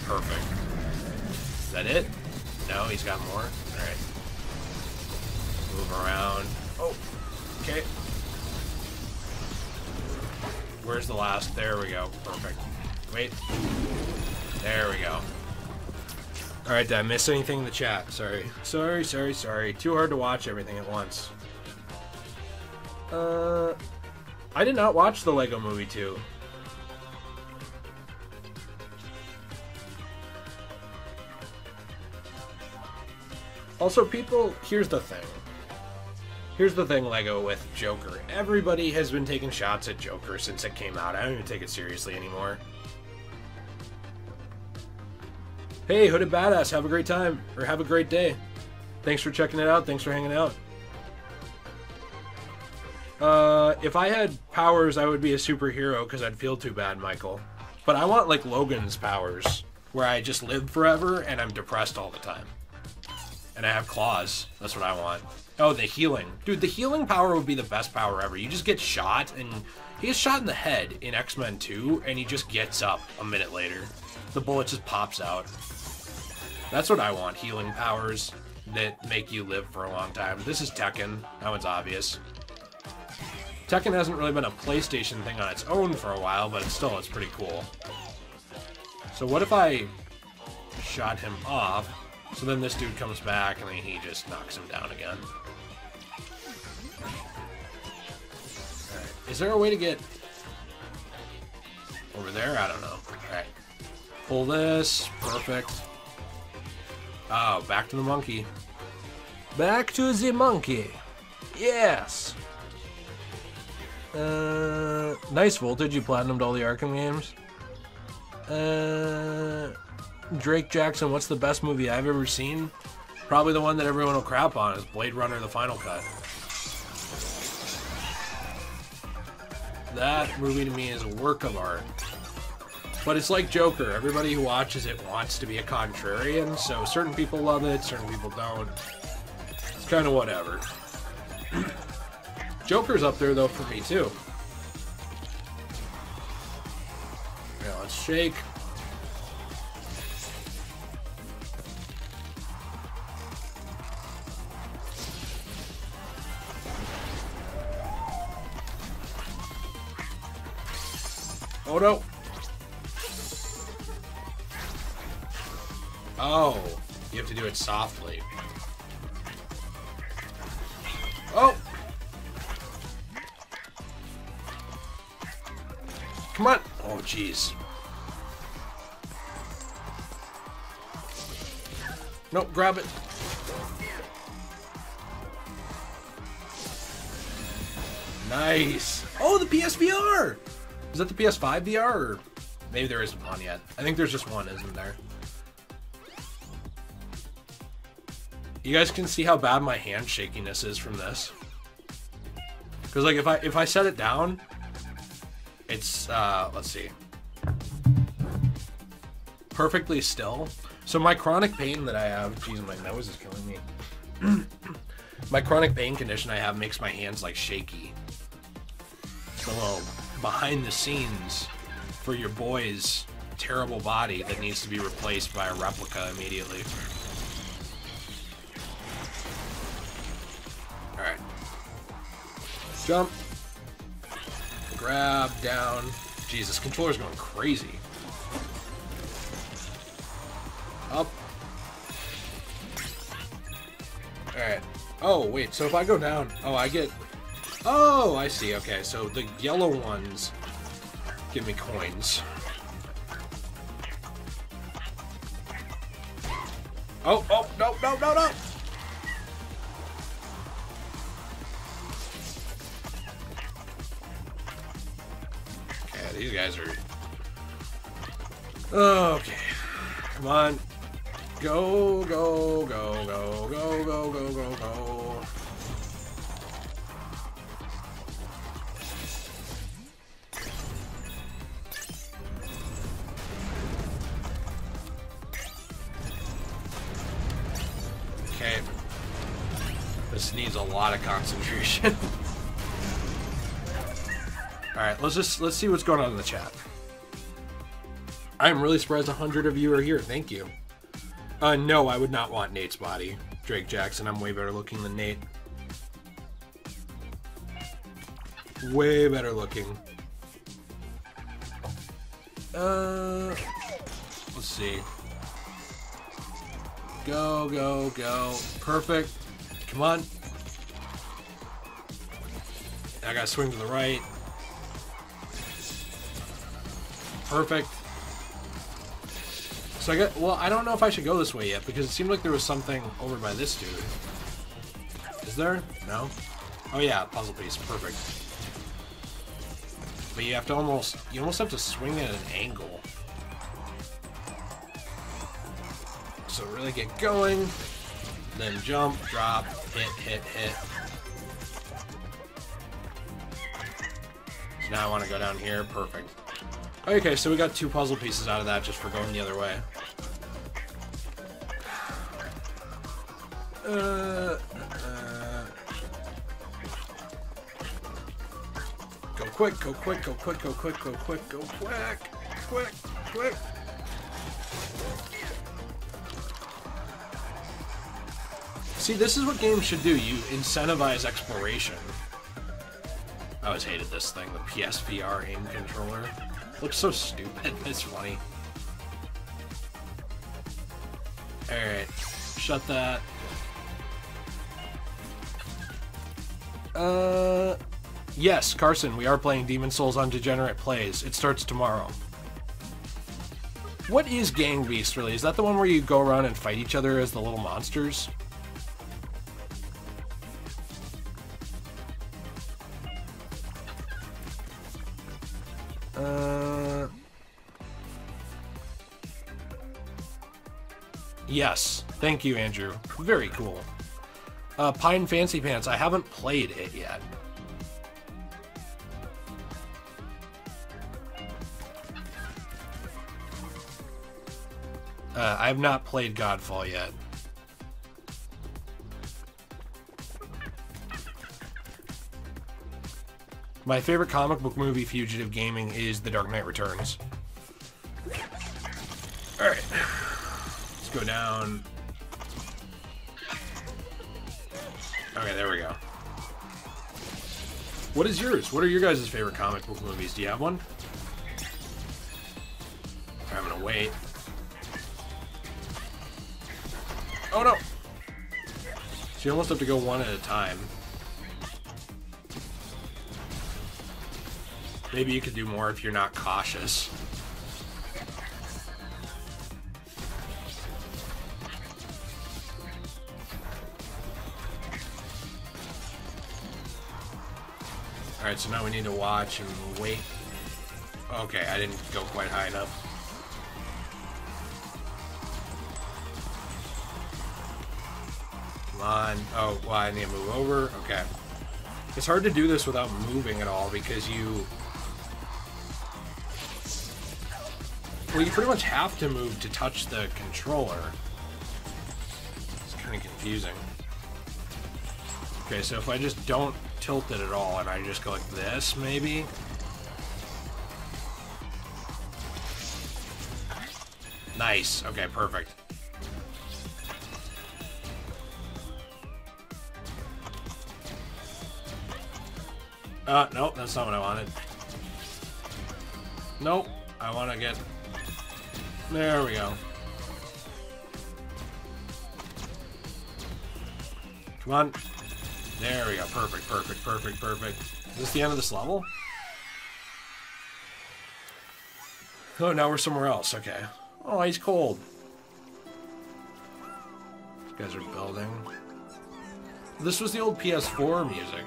Perfect. Is that it? No, he's got more. Alright. Move around. Oh, okay. Where's the last? There we go. Perfect. Wait. There we go. Alright, did I miss anything in the chat? Sorry. Sorry, sorry, sorry. Too hard to watch everything at once. Uh, I did not watch the Lego Movie 2. Also, people, here's the thing. Here's the thing, Lego, with Joker. Everybody has been taking shots at Joker since it came out. I don't even take it seriously anymore. Hey, Hooded Badass, have a great time, or have a great day. Thanks for checking it out. Thanks for hanging out. Uh, if I had powers, I would be a superhero because I'd feel too bad, Michael. But I want, like, Logan's powers, where I just live forever and I'm depressed all the time. And I have claws. That's what I want. Oh, the healing. Dude, the healing power would be the best power ever. You just get shot, and he gets shot in the head in X-Men 2, and he just gets up a minute later. The bullet just pops out. That's what I want, healing powers that make you live for a long time. This is Tekken. That one's obvious. Tekken hasn't really been a PlayStation thing on its own for a while, but it's still, it's pretty cool. So what if I shot him off, so then this dude comes back and then he just knocks him down again? Is there a way to get over there? I don't know. Alright. Pull this. Perfect. Oh, back to the monkey. Back to the monkey. Yes. Uh, nice voltage. You platinumed all the Arkham games. Uh, Drake Jackson, what's the best movie I've ever seen? Probably the one that everyone will crap on is Blade Runner: The Final Cut. That movie to me is a work of art. But it's like Joker. Everybody who watches it wants to be a contrarian, so certain people love it, certain people don't. It's kind of whatever. Joker's up there, though, for me, too. Yeah, let's shake. Oh no! Oh, you have to do it softly. Oh! Come on! Oh, jeez. Nope, grab it. Nice. Oh, the PSVR! Is that the PS5 VR, or maybe there isn't one yet? I think there's just one, isn't there? You guys can see how bad my hand shakiness is from this. Because like if I if I set it down, it's uh let's see. Perfectly still. So my chronic pain that I have, jeez, my nose is killing me. my chronic pain condition I have makes my hands like shaky. So behind the scenes for your boy's terrible body that needs to be replaced by a replica immediately. Alright. Jump. Grab, down. Jesus, controller's going crazy. Up. Alright. Oh, wait, so if I go down... Oh, I get Oh, I see. Okay, so the yellow ones give me coins. Oh, oh, no, no, no, no! Yeah, these guys are... Okay. Come on. Go, go, go, go, go, go, go, go, go. Concentration. Alright, let's just let's see what's going on in the chat. I'm really surprised a hundred of you are here. Thank you. Uh no, I would not want Nate's body. Drake Jackson, I'm way better looking than Nate. Way better looking. Uh let's see. Go, go, go. Perfect. Come on. I gotta swing to the right. Perfect. So I get, well, I don't know if I should go this way yet, because it seemed like there was something over by this dude. Is there? No? Oh yeah, puzzle piece, perfect. But you have to almost, you almost have to swing at an angle. So really get going, then jump, drop, hit, hit, hit. Now I want to go down here. Perfect. Okay, so we got two puzzle pieces out of that just for going the other way. Uh, uh, go quick, go quick, go quick, go quick, go quick, go quick, quick, quick. See, this is what games should do. You incentivize exploration. I always hated this thing, the PSVR aim controller. Looks so stupid, it's funny. Alright, shut that. Uh, yes, Carson, we are playing Demon Souls on Degenerate Plays. It starts tomorrow. What is Gang Beast, really? Is that the one where you go around and fight each other as the little monsters? Yes. Thank you, Andrew. Very cool. Uh, Pine Fancy Pants. I haven't played it yet. Uh, I have not played Godfall yet. My favorite comic book movie, Fugitive Gaming, is The Dark Knight Returns. Alright. Go down. Okay, there we go. What is yours? What are your guys' favorite comic book movies? Do you have one? I'm gonna wait. Oh no! So you almost have to go one at a time. Maybe you could do more if you're not cautious. Alright, so now we need to watch and wait. Okay, I didn't go quite high enough. Come on. Oh, well, I need to move over. Okay. It's hard to do this without moving at all because you... Well, you pretty much have to move to touch the controller. It's kind of confusing. Okay, so if I just don't tilt it at all and I just go like this, maybe? Nice. Okay, perfect. Uh, nope, that's not what I wanted. Nope, I want to get... There we go. Come on. There we go. Perfect, perfect, perfect, perfect. Is this the end of this level? Oh, now we're somewhere else. Okay. Oh, he's cold. These guys are building. This was the old PS4 music.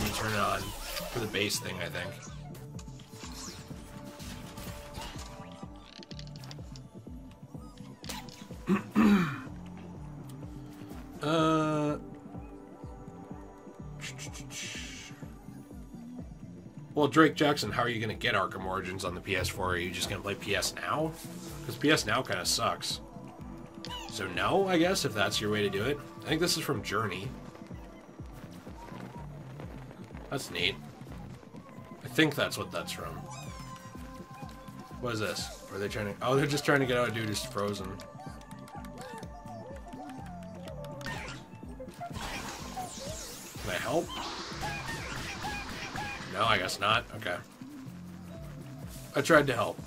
You turn it on for the bass thing, I think. Drake Jackson, how are you going to get Arkham Origins on the PS4? Are you just going to play PS Now? Because PS Now kind of sucks. So no, I guess, if that's your way to do it. I think this is from Journey. That's neat. I think that's what that's from. What is this? Are they trying to... Oh, they're just trying to get out a dude who's frozen. Can I help? No, I guess not. Okay. I tried to help.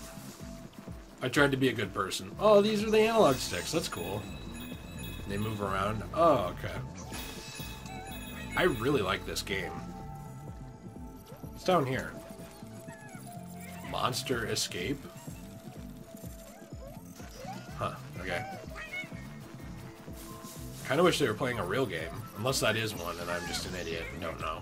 I tried to be a good person. Oh, these are the analog sticks. That's cool. They move around. Oh, okay. I really like this game. It's down here. Monster Escape? Huh, okay. Kinda wish they were playing a real game. Unless that is one and I'm just an idiot and don't know.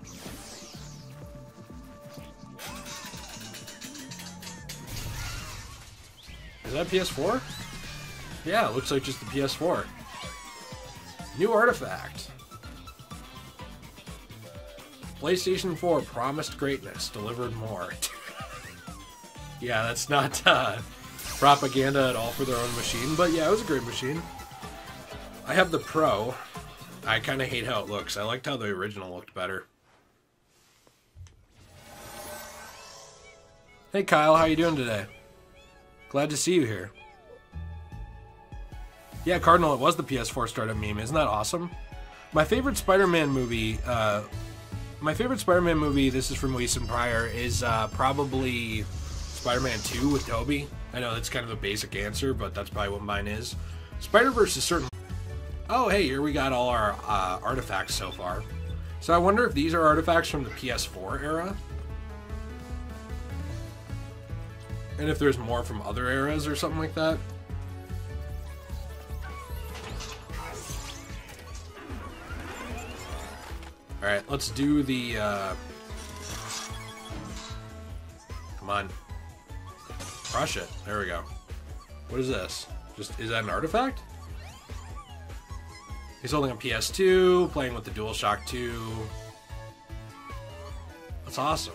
That PS4? Yeah, looks like just the PS4. New artifact. PlayStation 4 promised greatness, delivered more. yeah, that's not uh, propaganda at all for their own machine, but yeah, it was a great machine. I have the Pro. I kind of hate how it looks. I liked how the original looked better. Hey Kyle, how you doing today? Glad to see you here. Yeah, Cardinal, it was the PS4 startup meme. Isn't that awesome? My favorite Spider-Man movie, uh, my favorite Spider-Man movie, this is from Weeson Prior, is uh, probably Spider-Man 2 with Tobey. I know that's kind of a basic answer, but that's probably what mine is. Spider-Verse is certainly... Oh, hey, here we got all our uh, artifacts so far. So I wonder if these are artifacts from the PS4 era. And if there's more from other eras or something like that. Alright, let's do the, uh... Come on. Crush it. There we go. What is this? Just, is that an artifact? He's holding a PS2, playing with the DualShock 2. That's awesome.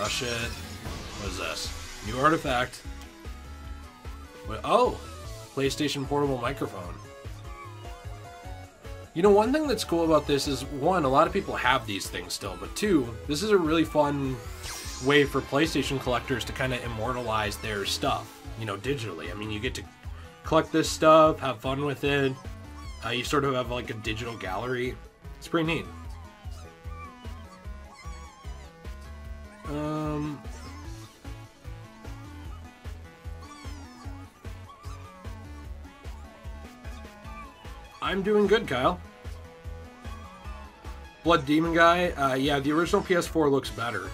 Crush it. What is this? New artifact. What, oh! PlayStation Portable Microphone. You know, one thing that's cool about this is one, a lot of people have these things still, but two, this is a really fun way for PlayStation collectors to kind of immortalize their stuff, you know, digitally. I mean, you get to collect this stuff, have fun with it. Uh, you sort of have like a digital gallery. It's pretty neat. Um, I'm doing good, Kyle. Blood Demon guy, uh, yeah, the original PS4 looks better.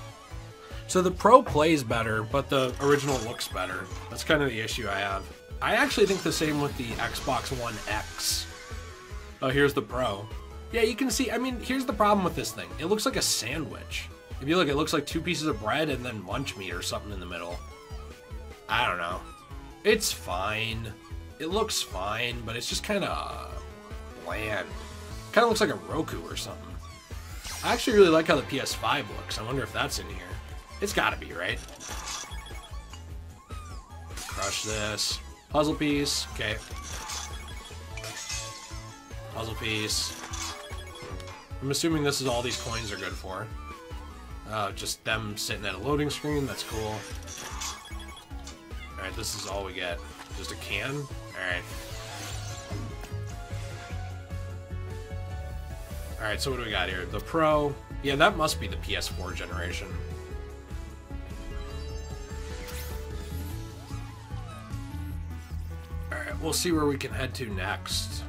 So the Pro plays better, but the original looks better. That's kind of the issue I have. I actually think the same with the Xbox One X. Oh, here's the Pro. Yeah, you can see, I mean, here's the problem with this thing. It looks like a sandwich. If you look, it looks like two pieces of bread and then lunch meat or something in the middle. I don't know. It's fine. It looks fine, but it's just kind of bland. Kind of looks like a Roku or something. I actually really like how the PS5 looks. I wonder if that's in here. It's gotta be, right? Crush this. Puzzle piece. Okay. Puzzle piece. I'm assuming this is all these coins are good for. Uh, just them sitting at a loading screen. That's cool. Alright, this is all we get. Just a can? Alright. Alright, so what do we got here? The Pro. Yeah, that must be the PS4 generation. Alright, we'll see where we can head to next.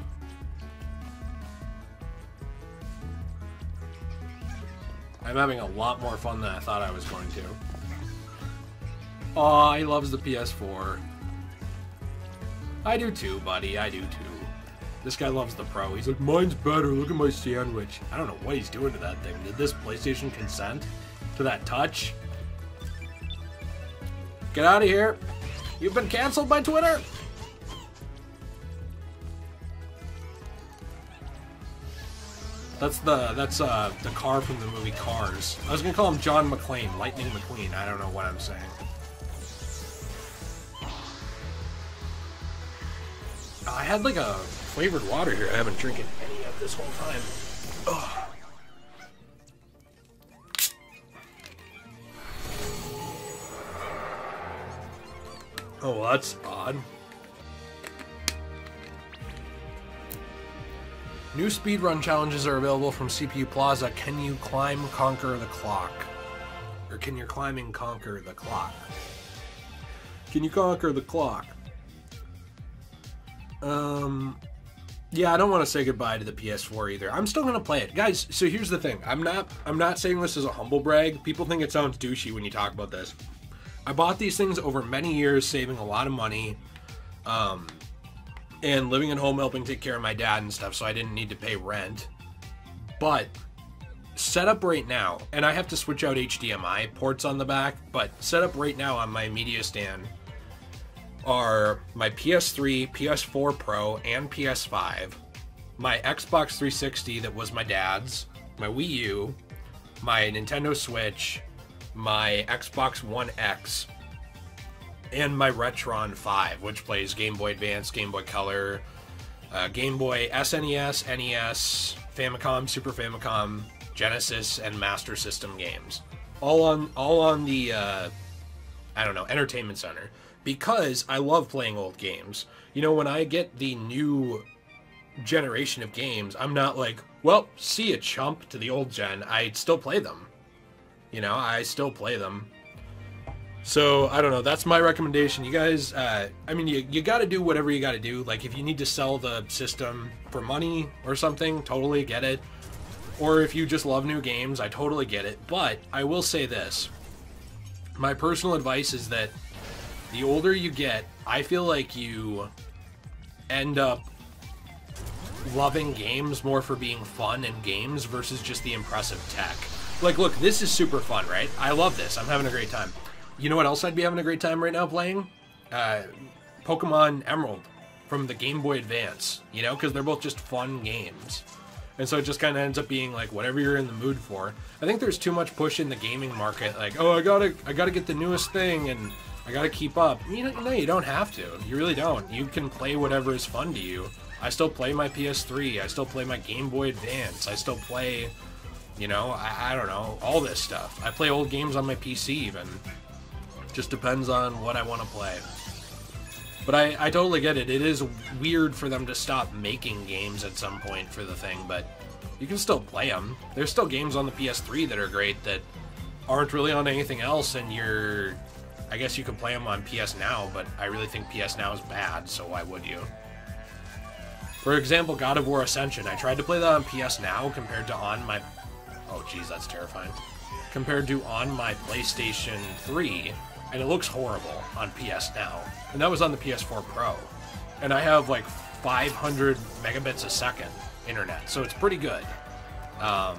Having a lot more fun than I thought I was going to. Aw, he loves the PS4. I do too, buddy. I do too. This guy loves the Pro. He's like, mine's better. Look at my sandwich. I don't know what he's doing to that thing. Did this PlayStation consent to that touch? Get out of here. You've been canceled by Twitter. That's the that's uh the car from the movie Cars. I was gonna call him John McClane, Lightning McQueen. I don't know what I'm saying. I had like a flavored water here. I haven't drinking any of this whole time. Ugh. Oh, well, that's odd. New speedrun challenges are available from CPU Plaza. Can you climb conquer the clock? Or can your climbing conquer the clock? Can you conquer the clock? Um yeah, I don't want to say goodbye to the PS4 either. I'm still gonna play it, guys. So here's the thing: I'm not, I'm not saying this as a humble brag. People think it sounds douchey when you talk about this. I bought these things over many years, saving a lot of money, um, and living at home, helping take care of my dad and stuff, so I didn't need to pay rent. But set up right now, and I have to switch out HDMI ports on the back, but set up right now on my media stand are my PS3, PS4 Pro, and PS5, my Xbox 360 that was my dad's, my Wii U, my Nintendo Switch, my Xbox One X, and my Retron 5, which plays Game Boy Advance, Game Boy Color, uh, Game Boy SNES, NES, Famicom, Super Famicom, Genesis, and Master System games. All on all on the uh, I don't know Entertainment Center because I love playing old games. You know, when I get the new generation of games, I'm not like, well, see a chump to the old gen. I still play them. You know, I still play them. So I don't know. That's my recommendation. You guys, uh, I mean, you you got to do whatever you got to do. Like if you need to sell the system for money or something, totally get it. Or if you just love new games, I totally get it. But I will say this: my personal advice is that the older you get, I feel like you end up loving games more for being fun and games versus just the impressive tech. Like, look, this is super fun, right? I love this. I'm having a great time. You know what else I'd be having a great time right now playing? Uh, Pokemon Emerald from the Game Boy Advance, you know, because they're both just fun games. And so it just kind of ends up being like whatever you're in the mood for. I think there's too much push in the gaming market, like oh I gotta I gotta get the newest thing and I gotta keep up. You know, no, you don't have to. You really don't. You can play whatever is fun to you. I still play my PS3. I still play my Game Boy Advance. I still play, you know, I, I don't know, all this stuff. I play old games on my PC even. Just depends on what I want to play. But I, I totally get it. It is weird for them to stop making games at some point for the thing, but you can still play them. There's still games on the PS3 that are great that aren't really on anything else, and you're. I guess you can play them on PS Now, but I really think PS Now is bad, so why would you? For example, God of War Ascension. I tried to play that on PS Now compared to on my. Oh, jeez, that's terrifying. Compared to on my PlayStation 3, and it looks horrible on PS Now. And that was on the PS4 Pro. And I have like 500 megabits a second internet, so it's pretty good. Um,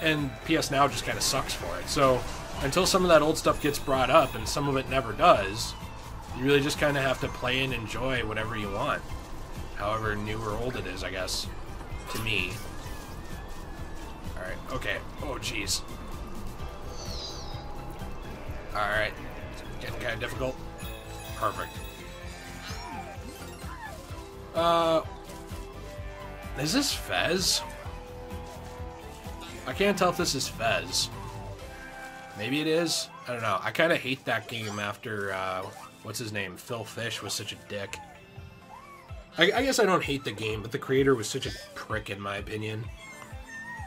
and PS Now just kind of sucks for it. So until some of that old stuff gets brought up, and some of it never does, you really just kind of have to play and enjoy whatever you want. However new or old it is, I guess, to me. Alright, okay. Oh, jeez. Alright. Getting kind of difficult. Perfect. Uh... Is this Fez? I can't tell if this is Fez. Maybe it is. I don't know. I kind of hate that game after, uh, what's his name? Phil Fish was such a dick. I, I guess I don't hate the game, but the creator was such a prick in my opinion.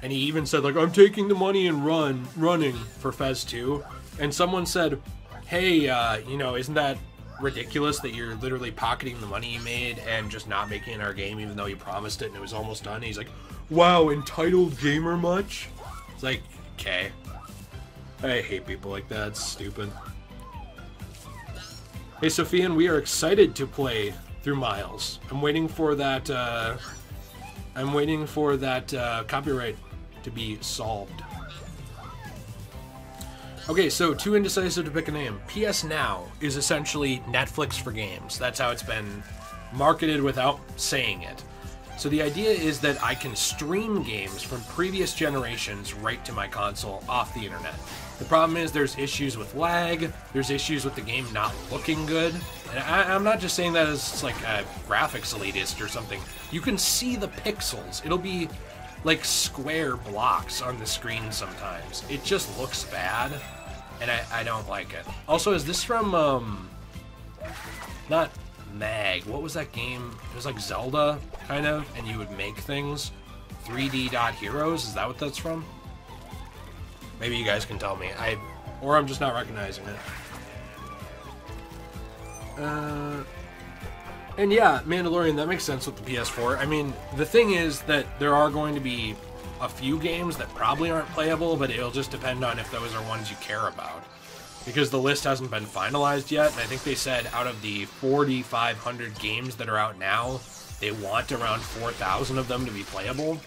And he even said, like, I'm taking the money and run, running for Fez 2. And someone said, hey, uh, you know, isn't that ridiculous that you're literally pocketing the money you made and just not making our game even though you promised it and it was almost done? And he's like, wow, entitled gamer much? It's like, okay. I hate people like that. It's stupid. Hey, Sophia, and we are excited to play through Miles. I'm waiting for that, uh, I'm waiting for that, uh, copyright to be solved. Okay, so too indecisive to pick a name. PS Now is essentially Netflix for games. That's how it's been marketed without saying it. So the idea is that I can stream games from previous generations right to my console off the internet. The problem is there's issues with lag, there's issues with the game not looking good. And I, am not just saying that as like a graphics elitist or something. You can see the pixels. It'll be like square blocks on the screen sometimes. It just looks bad, and I, I don't like it. Also, is this from, um, not Mag, what was that game? It was like Zelda, kind of, and you would make things. 3D Dot Heroes, is that what that's from? Maybe you guys can tell me. I, or I'm just not recognizing it. Uh, and yeah, Mandalorian, that makes sense with the PS4. I mean, the thing is that there are going to be a few games that probably aren't playable, but it'll just depend on if those are ones you care about. Because the list hasn't been finalized yet, and I think they said out of the 4,500 games that are out now, they want around 4,000 of them to be playable.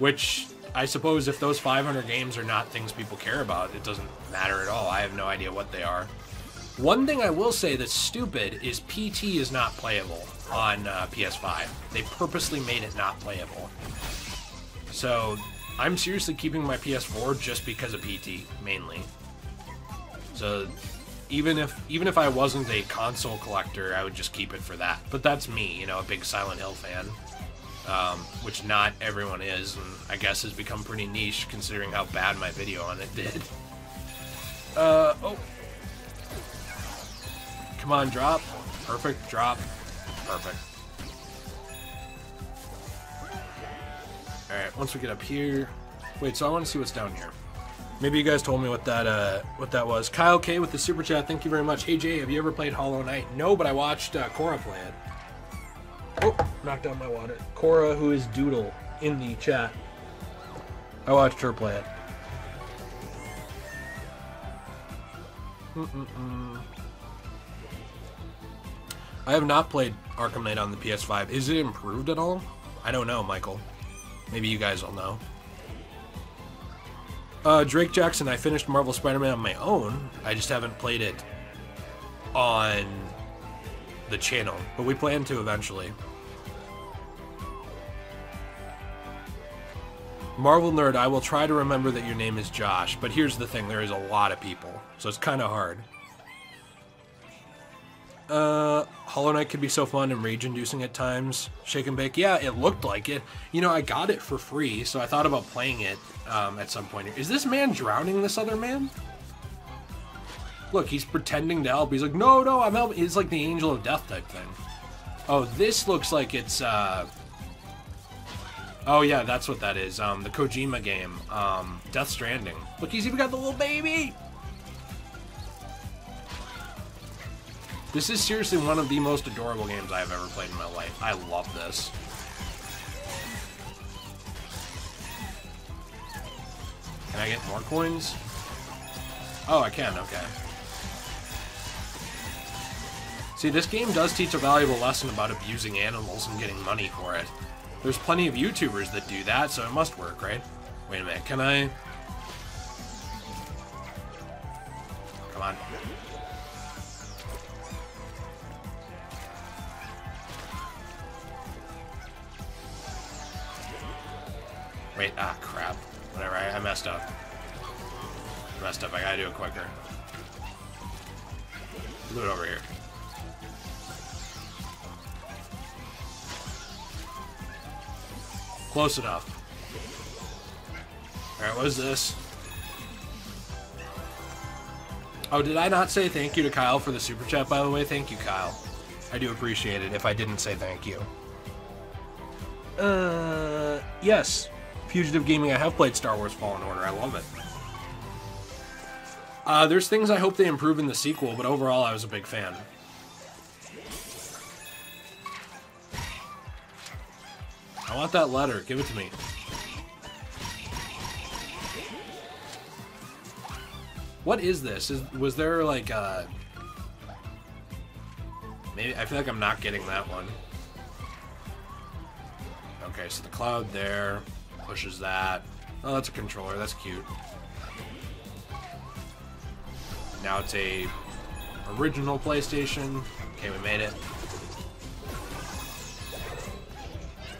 Which, I suppose, if those 500 games are not things people care about, it doesn't matter at all. I have no idea what they are. One thing I will say that's stupid is PT is not playable on uh, PS5. They purposely made it not playable. So I'm seriously keeping my PS4 just because of PT, mainly. So even if even if I wasn't a console collector, I would just keep it for that. But that's me, you know, a big Silent Hill fan, um, which not everyone is, and I guess has become pretty niche considering how bad my video on it did. Uh oh. Come on, drop. Perfect, drop. Perfect. Alright, once we get up here... Wait, so I want to see what's down here. Maybe you guys told me what that uh, what that was. Kyle K with the super chat, thank you very much. Hey Jay, have you ever played Hollow Knight? No, but I watched uh, Cora play it. Oh, knocked out my water. Cora, who is Doodle in the chat. I watched her play it. Mm -mm -mm. I have not played Arkham Knight on the PS5. Is it improved at all? I don't know, Michael. Maybe you guys will know. Uh, Drake Jackson, I finished Marvel Spider-Man on my own. I just haven't played it on the channel, but we plan to eventually. Marvel Nerd, I will try to remember that your name is Josh, but here's the thing, there is a lot of people, so it's kind of hard. Uh, Hollow Knight could be so fun and rage-inducing at times. Shake and Bake, yeah, it looked like it. You know, I got it for free, so I thought about playing it um, at some point. Is this man drowning this other man? Look, he's pretending to help. He's like, no, no, I'm helping. He's like the angel of death type thing. Oh, this looks like it's, uh... Oh, yeah, that's what that is. Um, the Kojima game. Um, Death Stranding. Look, he's even got the little baby! This is seriously one of the most adorable games I've ever played in my life. I love this. Can I get more coins? Oh, I can, okay. See, this game does teach a valuable lesson about abusing animals and getting money for it. There's plenty of YouTubers that do that, so it must work, right? Wait a minute, can I... Come on. Wait, ah, crap. Whatever, I, I messed up. I messed up, I gotta do it quicker. Do it over here. Close enough. Alright, what is this? Oh, did I not say thank you to Kyle for the super chat, by the way? Thank you, Kyle. I do appreciate it if I didn't say thank you. Uh, yes. Fugitive Gaming, I have played Star Wars Fallen Order. I love it. Uh, there's things I hope they improve in the sequel, but overall I was a big fan. I want that letter. Give it to me. What is this? Is, was there like uh Maybe I feel like I'm not getting that one. Okay, so the cloud there pushes that. Oh, that's a controller. That's cute. Now it's a original PlayStation. Okay, we made it.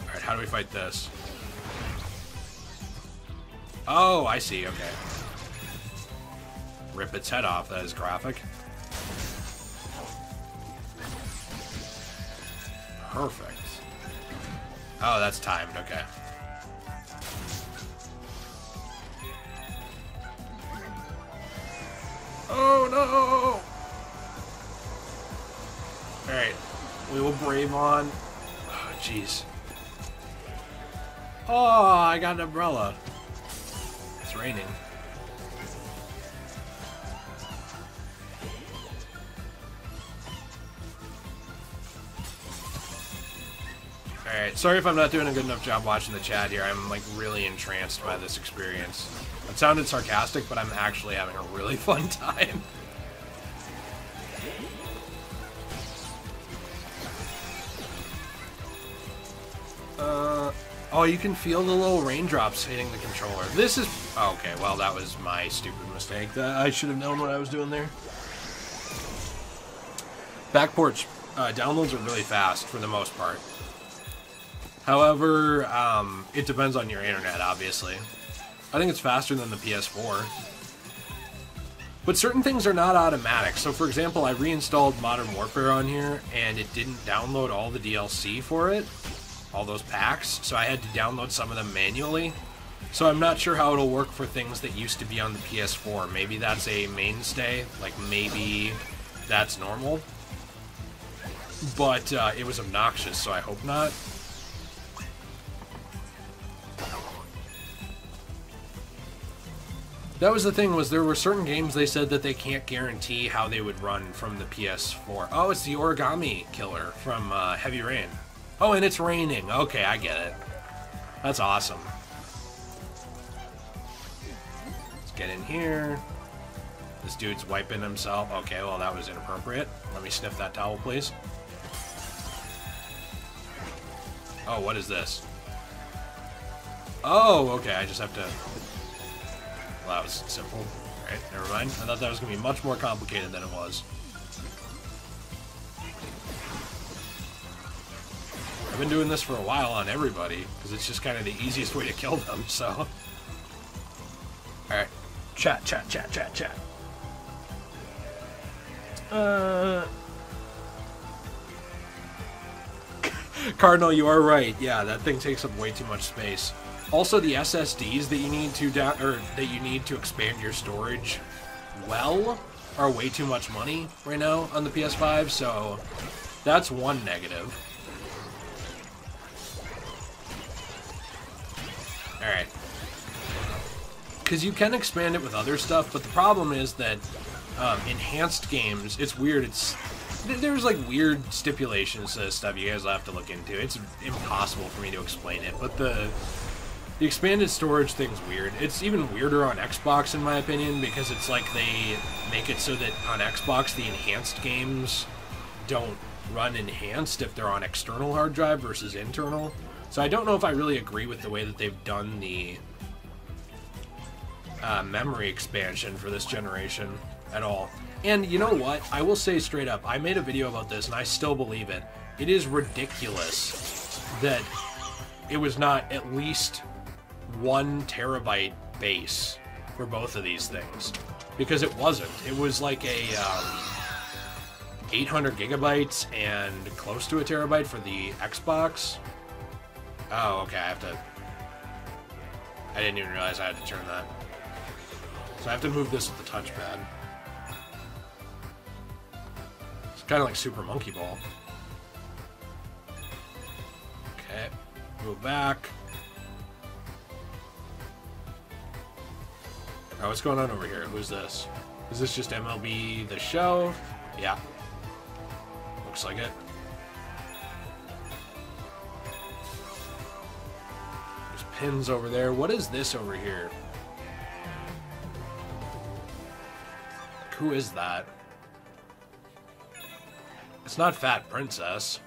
Alright, how do we fight this? Oh, I see, okay. Rip its head off, that is graphic. Perfect. Oh, that's timed, okay. We will brave on. Oh, jeez. Oh, I got an umbrella. It's raining. Alright, sorry if I'm not doing a good enough job watching the chat here. I'm like really entranced by this experience. It sounded sarcastic, but I'm actually having a really fun time. Oh, you can feel the little raindrops hitting the controller. This is... Oh, okay, well, that was my stupid mistake. I should have known what I was doing there. Backporch uh, downloads are really fast for the most part. However, um, it depends on your internet, obviously. I think it's faster than the PS4. But certain things are not automatic. So, for example, I reinstalled Modern Warfare on here, and it didn't download all the DLC for it all those packs, so I had to download some of them manually. So I'm not sure how it'll work for things that used to be on the PS4. Maybe that's a mainstay, like maybe that's normal. But uh, it was obnoxious, so I hope not. That was the thing was there were certain games they said that they can't guarantee how they would run from the PS4. Oh, it's the Origami Killer from uh, Heavy Rain. Oh, and it's raining. Okay, I get it. That's awesome. Let's get in here. This dude's wiping himself. Okay, well, that was inappropriate. Let me sniff that towel, please. Oh, what is this? Oh, okay, I just have to... Well, that was simple. Alright, never mind. I thought that was going to be much more complicated than it was. I've been doing this for a while on everybody, because it's just kind of the easiest way to kill them, so... Alright. Chat, chat, chat, chat, chat. Uh... Cardinal, you are right. Yeah, that thing takes up way too much space. Also, the SSDs that you need to down or that you need to expand your storage well are way too much money right now on the PS5, so that's one negative. Alright. Because you can expand it with other stuff, but the problem is that um, enhanced games, it's weird, it's there's like weird stipulations to stuff you guys will have to look into. It's impossible for me to explain it, but the the expanded storage thing's weird. It's even weirder on Xbox, in my opinion, because it's like they make it so that on Xbox the enhanced games don't run enhanced if they're on external hard drive versus internal. So I don't know if I really agree with the way that they've done the uh, memory expansion for this generation at all. And you know what? I will say straight up, I made a video about this and I still believe it. It is ridiculous that it was not at least one terabyte base for both of these things. Because it wasn't. It was like a um, 800 gigabytes and close to a terabyte for the Xbox. Oh, okay, I have to... I didn't even realize I had to turn that. So I have to move this with the touchpad. It's kind of like Super Monkey Ball. Okay, move back. Oh, what's going on over here? Who's this? Is this just MLB The Show? Yeah. Looks like it. Pins over there. What is this over here? Who is that? It's not Fat Princess.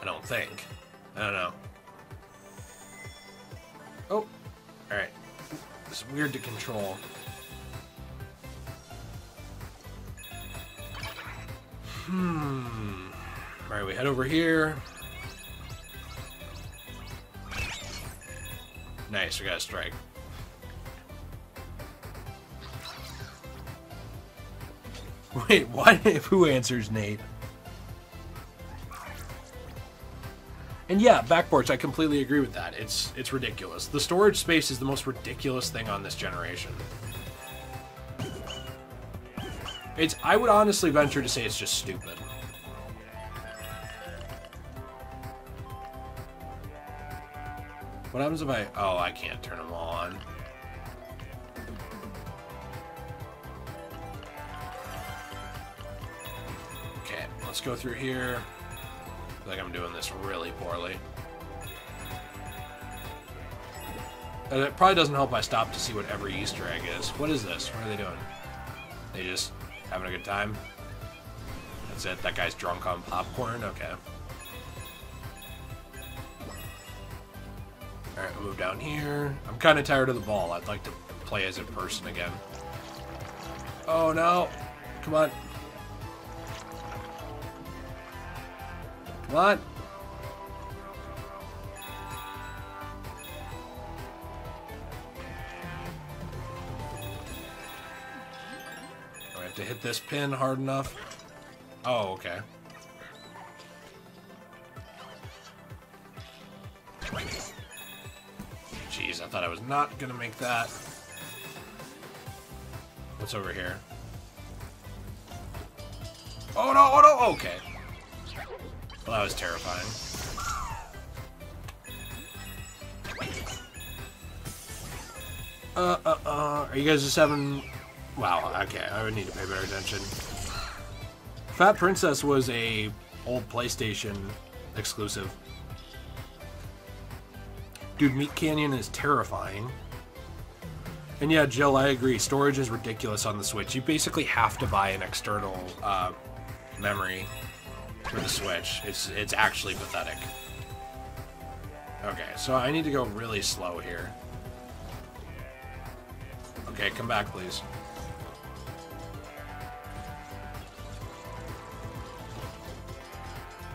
I don't think. I don't know. Oh. Alright. It's weird to control. Hmm. Alright, we head over here. Nice, we got a strike. Wait, what? Who answers Nate? And yeah, backports, I completely agree with that. It's it's ridiculous. The storage space is the most ridiculous thing on this generation. It's I would honestly venture to say it's just stupid. What happens if I... Oh, I can't turn them all on. Okay, let's go through here like I'm doing this really poorly. And it probably doesn't help I stop to see what every Easter egg is. What is this? What are they doing? They just having a good time? That's it? That guy's drunk on popcorn? Okay. Alright, we'll move down here. I'm kind of tired of the ball. I'd like to play as a person again. Oh no! Come on. What? Do I have to hit this pin hard enough? Oh, okay. Thought I was not gonna make that. What's over here? Oh no, oh no, okay. Well, that was terrifying. Uh, uh, uh, are you guys just having... Wow, okay, I would need to pay better attention. Fat Princess was a old PlayStation exclusive. Dude, Meat Canyon is terrifying. And yeah, Jill, I agree. Storage is ridiculous on the Switch. You basically have to buy an external uh, memory for the Switch. It's, it's actually pathetic. Okay, so I need to go really slow here. Okay, come back, please.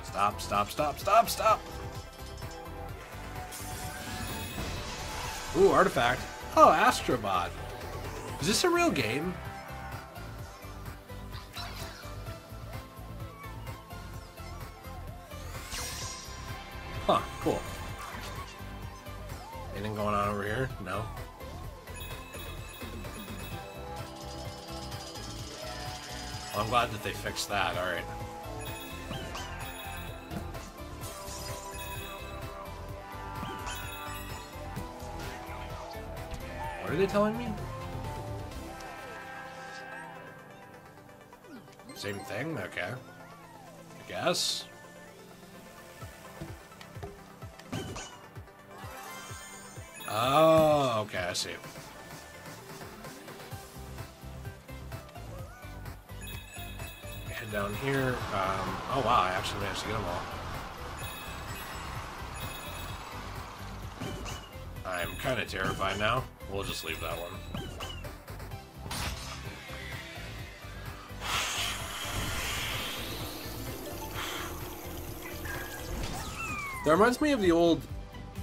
Stop, stop, stop, stop, stop. Ooh, artifact. Oh, Astrobot. Is this a real game? Huh, cool. Anything going on over here? No. Well, I'm glad that they fixed that, alright. What are they telling me? Same thing? Okay. I guess. Oh, okay, I see. Head down here. Um, oh wow, I actually managed to get them all. I'm kind of terrified now. We'll just leave that one. That reminds me of the old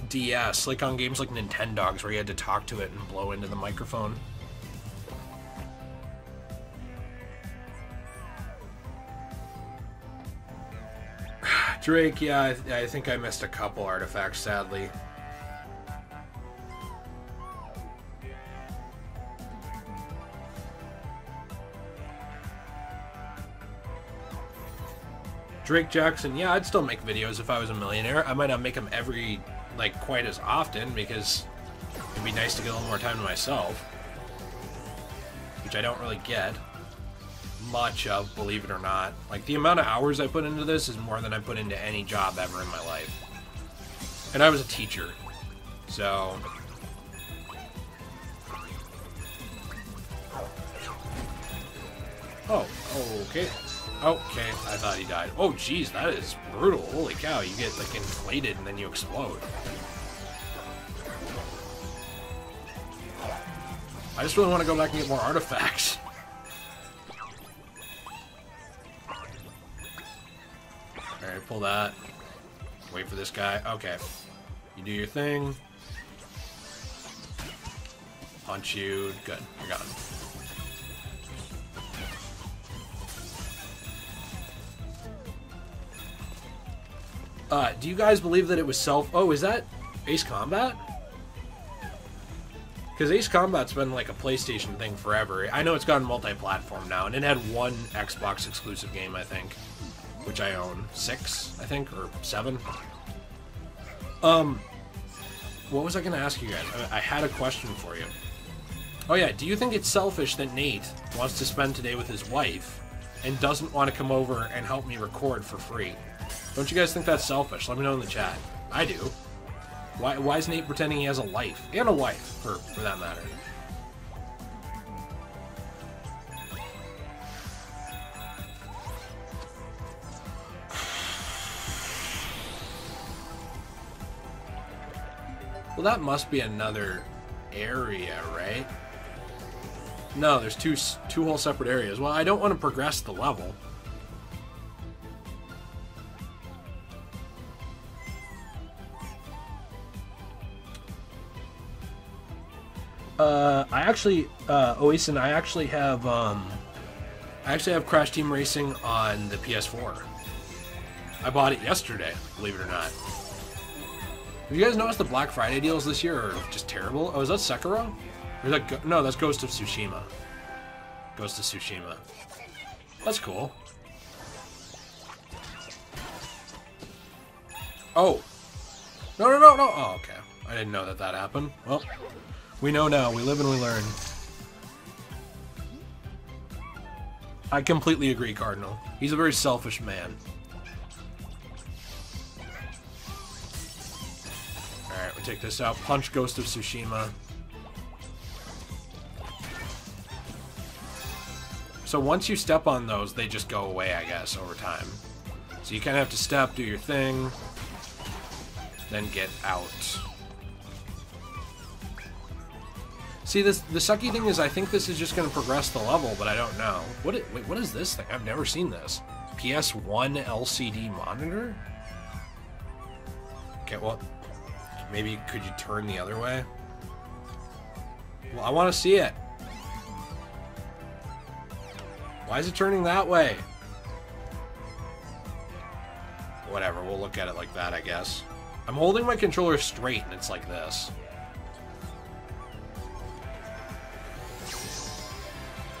DS, like on games like Nintendogs, where you had to talk to it and blow into the microphone. Drake, yeah, I, th I think I missed a couple artifacts, sadly. Drake Jackson, yeah, I'd still make videos if I was a millionaire. I might not make them every, like, quite as often because it'd be nice to get a little more time to myself. Which I don't really get much of, believe it or not. Like, the amount of hours I put into this is more than I put into any job ever in my life. And I was a teacher. So... Oh, okay. Okay, I thought he died. Oh, jeez, that is brutal. Holy cow, you get, like, inflated and then you explode. I just really want to go back and get more artifacts. Alright, pull that. Wait for this guy. Okay. You do your thing. Punch you. Good. You're gone. Uh, do you guys believe that it was self... Oh, is that Ace Combat? Because Ace Combat's been like a PlayStation thing forever. I know it's gone multi-platform now, and it had one Xbox exclusive game, I think, which I own. Six, I think, or seven. Um, what was I going to ask you guys? I had a question for you. Oh yeah, do you think it's selfish that Nate wants to spend today with his wife and doesn't want to come over and help me record for free? Don't you guys think that's selfish? Let me know in the chat. I do. Why, why is Nate pretending he has a life? And a wife, for, for that matter. Well, that must be another area, right? No, there's two two whole separate areas. Well, I don't want to progress the level. Uh, I actually, uh, I actually have, um, I actually have Crash Team Racing on the PS4. I bought it yesterday, believe it or not. Have you guys noticed the Black Friday deals this year are just terrible? Oh, is that Sekiro? Or that no, that's Ghost of Tsushima. Ghost of Tsushima. That's cool. Oh. No, no, no, no. Oh, okay. I didn't know that that happened. Well, we know now. We live and we learn. I completely agree, Cardinal. He's a very selfish man. Alright, we take this out. Punch Ghost of Tsushima. So once you step on those, they just go away, I guess, over time. So you kind of have to step, do your thing, then get out. See, this the sucky thing is I think this is just going to progress the level, but I don't know. What wait, what is this thing? I've never seen this. PS1 LCD monitor? Okay, well, maybe could you turn the other way? Well, I want to see it. Why is it turning that way? Whatever, we'll look at it like that, I guess. I'm holding my controller straight and it's like this.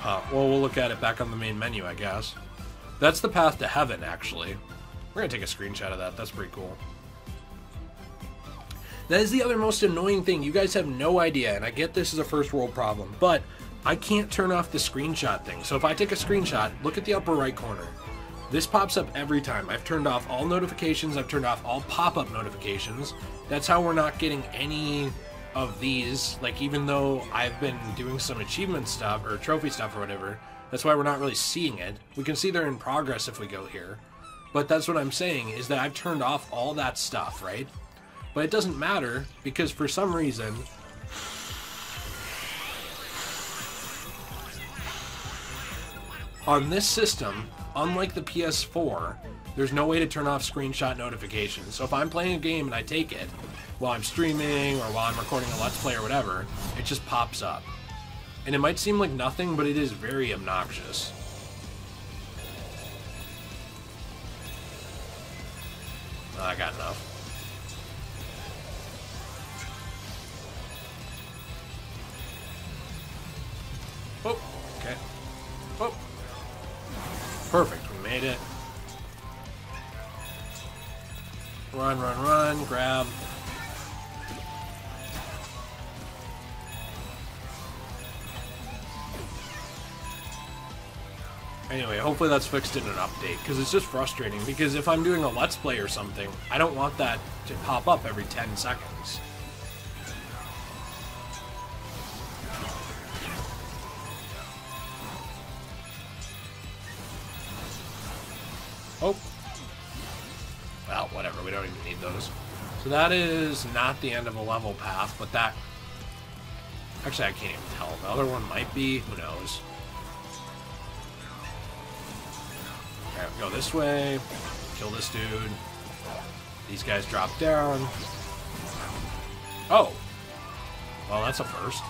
Uh, well, we'll look at it back on the main menu, I guess. That's the path to heaven, actually. We're gonna take a screenshot of that. That's pretty cool. That is the other most annoying thing. You guys have no idea, and I get this is a first world problem, but I can't turn off the screenshot thing. So if I take a screenshot, look at the upper right corner. This pops up every time. I've turned off all notifications, I've turned off all pop up notifications. That's how we're not getting any of these. Like, even though I've been doing some achievement stuff or trophy stuff or whatever, that's why we're not really seeing it. We can see they're in progress if we go here. But that's what I'm saying is that I've turned off all that stuff, right? But it doesn't matter because for some reason on this system, unlike the PS4, there's no way to turn off screenshot notifications. So if I'm playing a game and I take it while I'm streaming or while I'm recording a Let's Play or whatever, it just pops up. And it might seem like nothing, but it is very obnoxious. I got enough. Oh, okay. Oh. Perfect, we made it. Run, run, run, grab. Anyway, hopefully that's fixed in an update, because it's just frustrating, because if I'm doing a Let's Play or something, I don't want that to pop up every 10 seconds. Oh. Well, whatever, we don't even need those. So that is not the end of a level path, but that... Actually, I can't even tell. The other one might be. Who knows? Okay, go this way. Kill this dude. These guys drop down. Oh! Well, that's a first.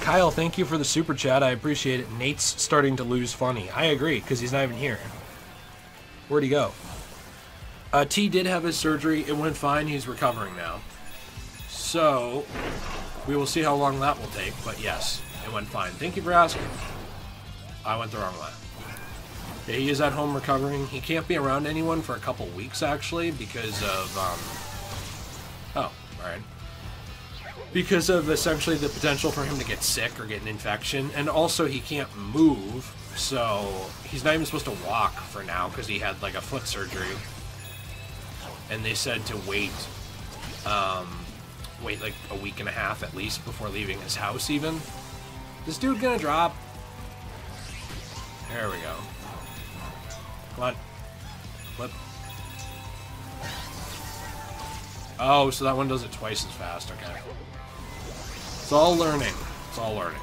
Kyle, thank you for the super chat. I appreciate it. Nate's starting to lose funny. I agree, because he's not even here. Where'd he go? Uh, T did have his surgery. It went fine. He's recovering now. So, we will see how long that will take. But yes, it went fine. Thank you for asking. I went the wrong way. Yeah, he is at home recovering. He can't be around anyone for a couple weeks, actually, because of, um... Oh, alright. Because of essentially the potential for him to get sick or get an infection. And also, he can't move, so he's not even supposed to walk for now because he had, like, a foot surgery. And they said to wait, um, wait like a week and a half at least before leaving his house, even. This dude gonna drop? There we go. Come on. Flip. Oh, so that one does it twice as fast. Okay. It's all learning. It's all learning.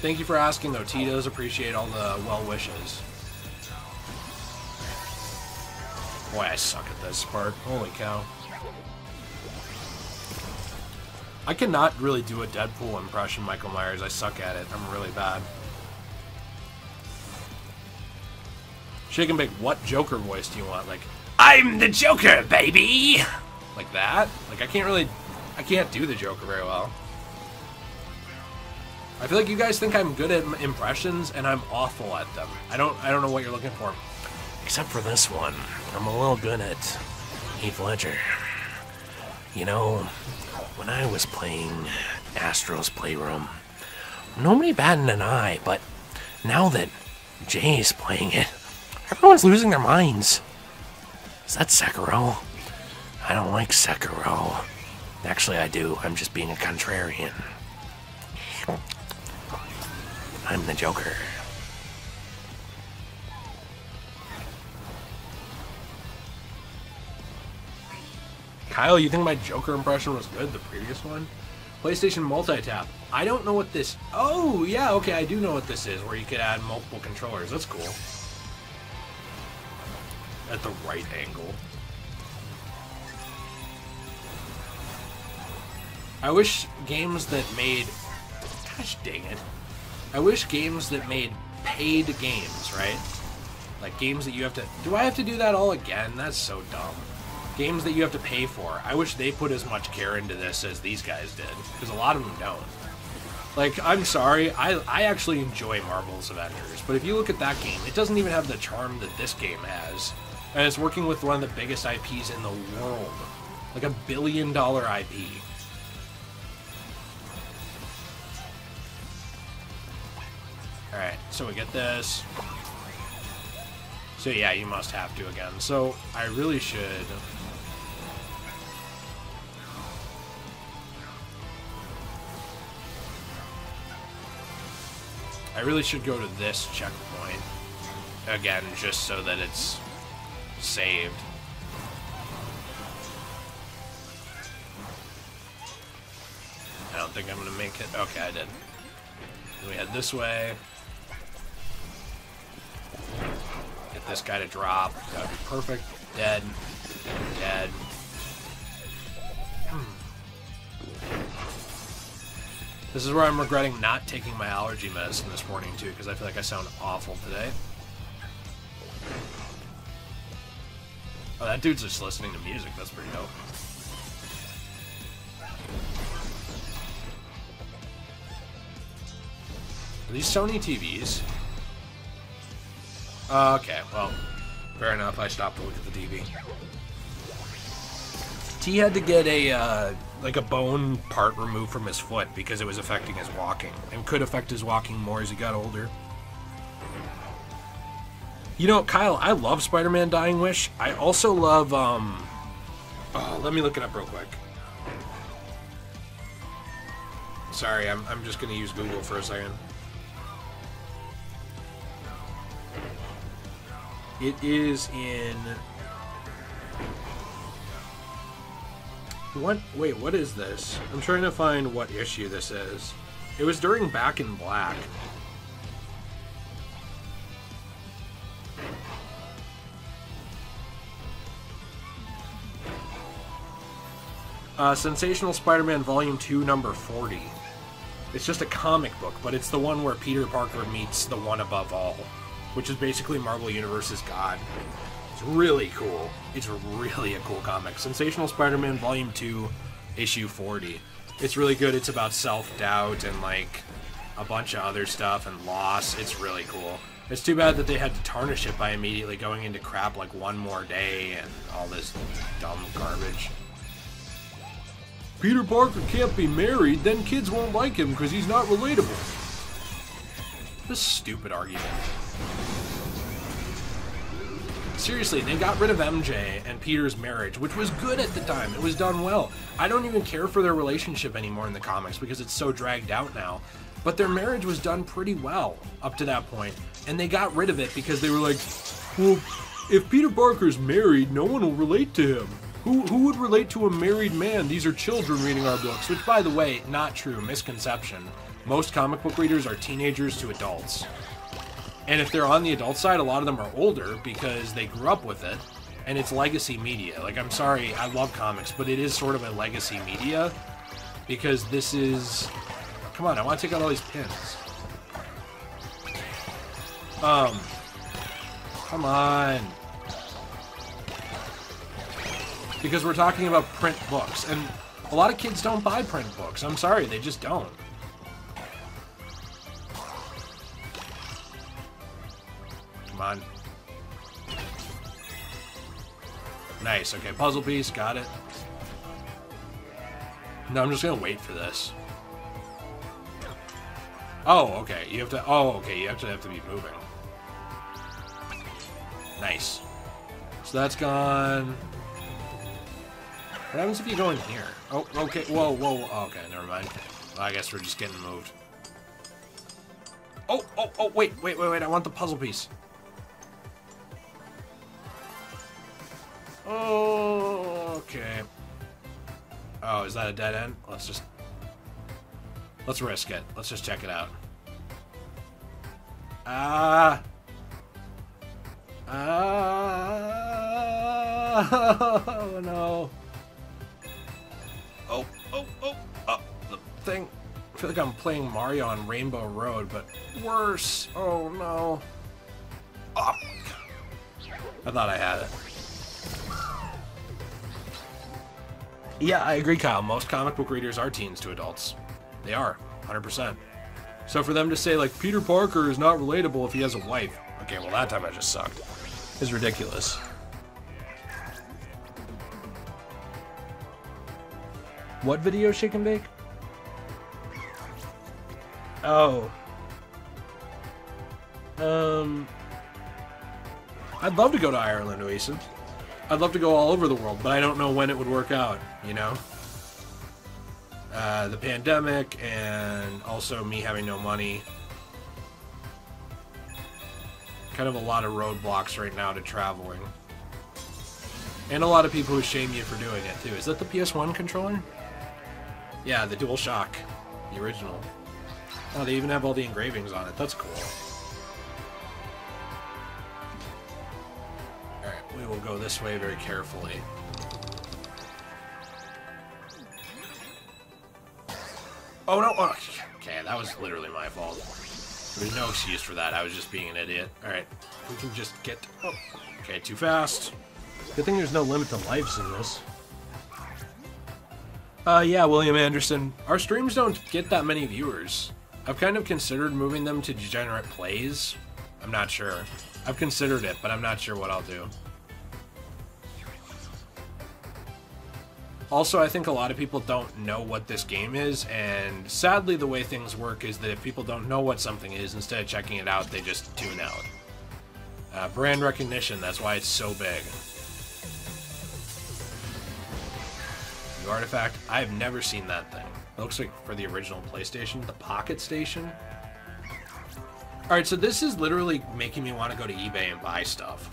Thank you for asking, though. T does appreciate all the well wishes. Boy, I suck at this part. Holy cow. I cannot really do a Deadpool impression, Michael Myers. I suck at it. I'm really bad. Shake and bake, what Joker voice do you want? Like, I'm the Joker, baby! Like that? Like, I can't really... I can't do the Joker very well. I feel like you guys think I'm good at impressions, and I'm awful at them. I don't I don't know what you're looking for. Except for this one. I'm a little good at Heath Ledger. You know, when I was playing Astro's Playroom, nobody batted an eye, but now that Jay's playing it, everyone's losing their minds. Is that Sekiro? I don't like Sekiro. Actually, I do. I'm just being a contrarian. I'm the Joker. Kyle, you think my Joker impression was good, the previous one? PlayStation multi-tap. I don't know what this... Oh, yeah, okay, I do know what this is, where you could add multiple controllers. That's cool. At the right angle. I wish games that made... Gosh dang it. I wish games that made paid games, right? Like games that you have to... Do I have to do that all again? That's so dumb. Games that you have to pay for. I wish they put as much care into this as these guys did. Because a lot of them don't. Like, I'm sorry, I, I actually enjoy Marvel's Avengers, but if you look at that game, it doesn't even have the charm that this game has. And it's working with one of the biggest IPs in the world. Like a billion dollar IP. Alright, so we get this. So yeah, you must have to again. So I really should... I really should go to this checkpoint again, just so that it's saved. I don't think I'm gonna make it. Okay, I did. we head this way. This guy to drop. Gotta be perfect. Dead. Dead. Hmm. This is where I'm regretting not taking my allergy medicine this morning, too, because I feel like I sound awful today. Oh, that dude's just listening to music. That's pretty dope. Are these Sony TVs? Uh, okay, well, fair enough. I stopped to look at the TV. T had to get a uh, like a bone part removed from his foot because it was affecting his walking and could affect his walking more as he got older. You know, Kyle, I love Spider-Man Dying Wish. I also love um oh, let me look it up real quick. Sorry, I'm I'm just going to use Google for a second. It is in What? Wait, what is this? I'm trying to find what issue this is. It was during Back in Black. Uh, Sensational Spider-Man Volume 2, number 40. It's just a comic book, but it's the one where Peter Parker meets the one above all, which is basically Marvel Universe's god. It's really cool. It's really a cool comic. Sensational Spider-Man Volume 2, issue 40. It's really good. It's about self-doubt and like a bunch of other stuff and loss. It's really cool. It's too bad that they had to tarnish it by immediately going into crap like one more day and all this dumb garbage. Peter Parker can't be married, then kids won't like him because he's not relatable. This stupid argument. Seriously, they got rid of MJ and Peter's marriage, which was good at the time. It was done well. I don't even care for their relationship anymore in the comics because it's so dragged out now. But their marriage was done pretty well up to that point, and they got rid of it because they were like, well, if Peter Parker's married, no one will relate to him. Who, who would relate to a married man? These are children reading our books, which, by the way, not true, misconception. Most comic book readers are teenagers to adults. And if they're on the adult side, a lot of them are older because they grew up with it, and it's legacy media. Like, I'm sorry, I love comics, but it is sort of a legacy media because this is. Come on, I want to take out all these pins. Um. Come on because we're talking about print books, and a lot of kids don't buy print books. I'm sorry, they just don't. Come on. Nice, okay, puzzle piece, got it. No, I'm just gonna wait for this. Oh, okay, you have to, oh, okay, you actually have to be moving. Nice. So that's gone. What happens if you go in here? Oh, okay. Whoa, whoa. Oh, okay, never mind. Well, I guess we're just getting moved. Oh, oh, oh, wait, wait, wait, wait. I want the puzzle piece. Okay. Oh, is that a dead end? Let's just... Let's risk it. Let's just check it out. Ah. Ah. Oh, no. Oh, oh, oh, oh, the thing. I feel like I'm playing Mario on Rainbow Road, but worse. Oh, no. Oh, I thought I had it. Yeah, I agree, Kyle. Most comic book readers are teens to adults. They are, 100%. So for them to say, like, Peter Parker is not relatable if he has a wife. Okay, well, that time I just sucked. Is ridiculous. What video shake and bake? Oh. Um. I'd love to go to Ireland, Oasis. I'd love to go all over the world, but I don't know when it would work out, you know? Uh, the pandemic and also me having no money. Kind of a lot of roadblocks right now to traveling. And a lot of people who shame you for doing it, too. Is that the PS1 controller? Yeah, the DualShock. The original. Oh, they even have all the engravings on it. That's cool. We will go this way very carefully. Oh no! Oh, okay, that was literally my fault. There's no excuse for that. I was just being an idiot. Alright, we can just get... Oh, okay, too fast. Good thing there's no limit to lives in this. Uh, yeah, William Anderson. Our streams don't get that many viewers. I've kind of considered moving them to Degenerate Plays. I'm not sure. I've considered it, but I'm not sure what I'll do. Also, I think a lot of people don't know what this game is, and sadly, the way things work is that if people don't know what something is, instead of checking it out, they just tune out. Uh, brand recognition, that's why it's so big. The artifact, I've never seen that thing. It looks like for the original PlayStation, the Pocket Station. Alright, so this is literally making me want to go to eBay and buy stuff.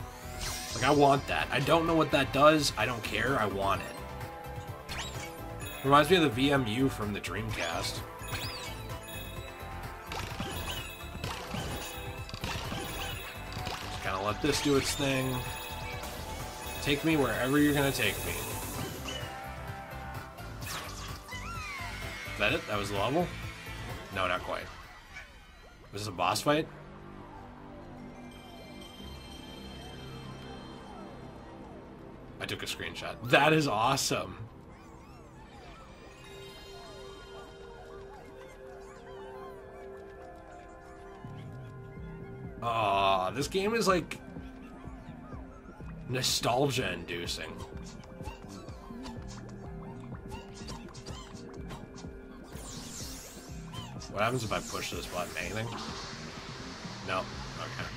Like, I want that. I don't know what that does. I don't care. I want it. Reminds me of the VMU from the Dreamcast. Just kind of let this do its thing. Take me wherever you're going to take me. Is that it? That was the level? No, not quite. Was this a boss fight? I took a screenshot. That is awesome. Ah, this game is like nostalgia inducing. What happens if I push this button? Anything? No. Okay.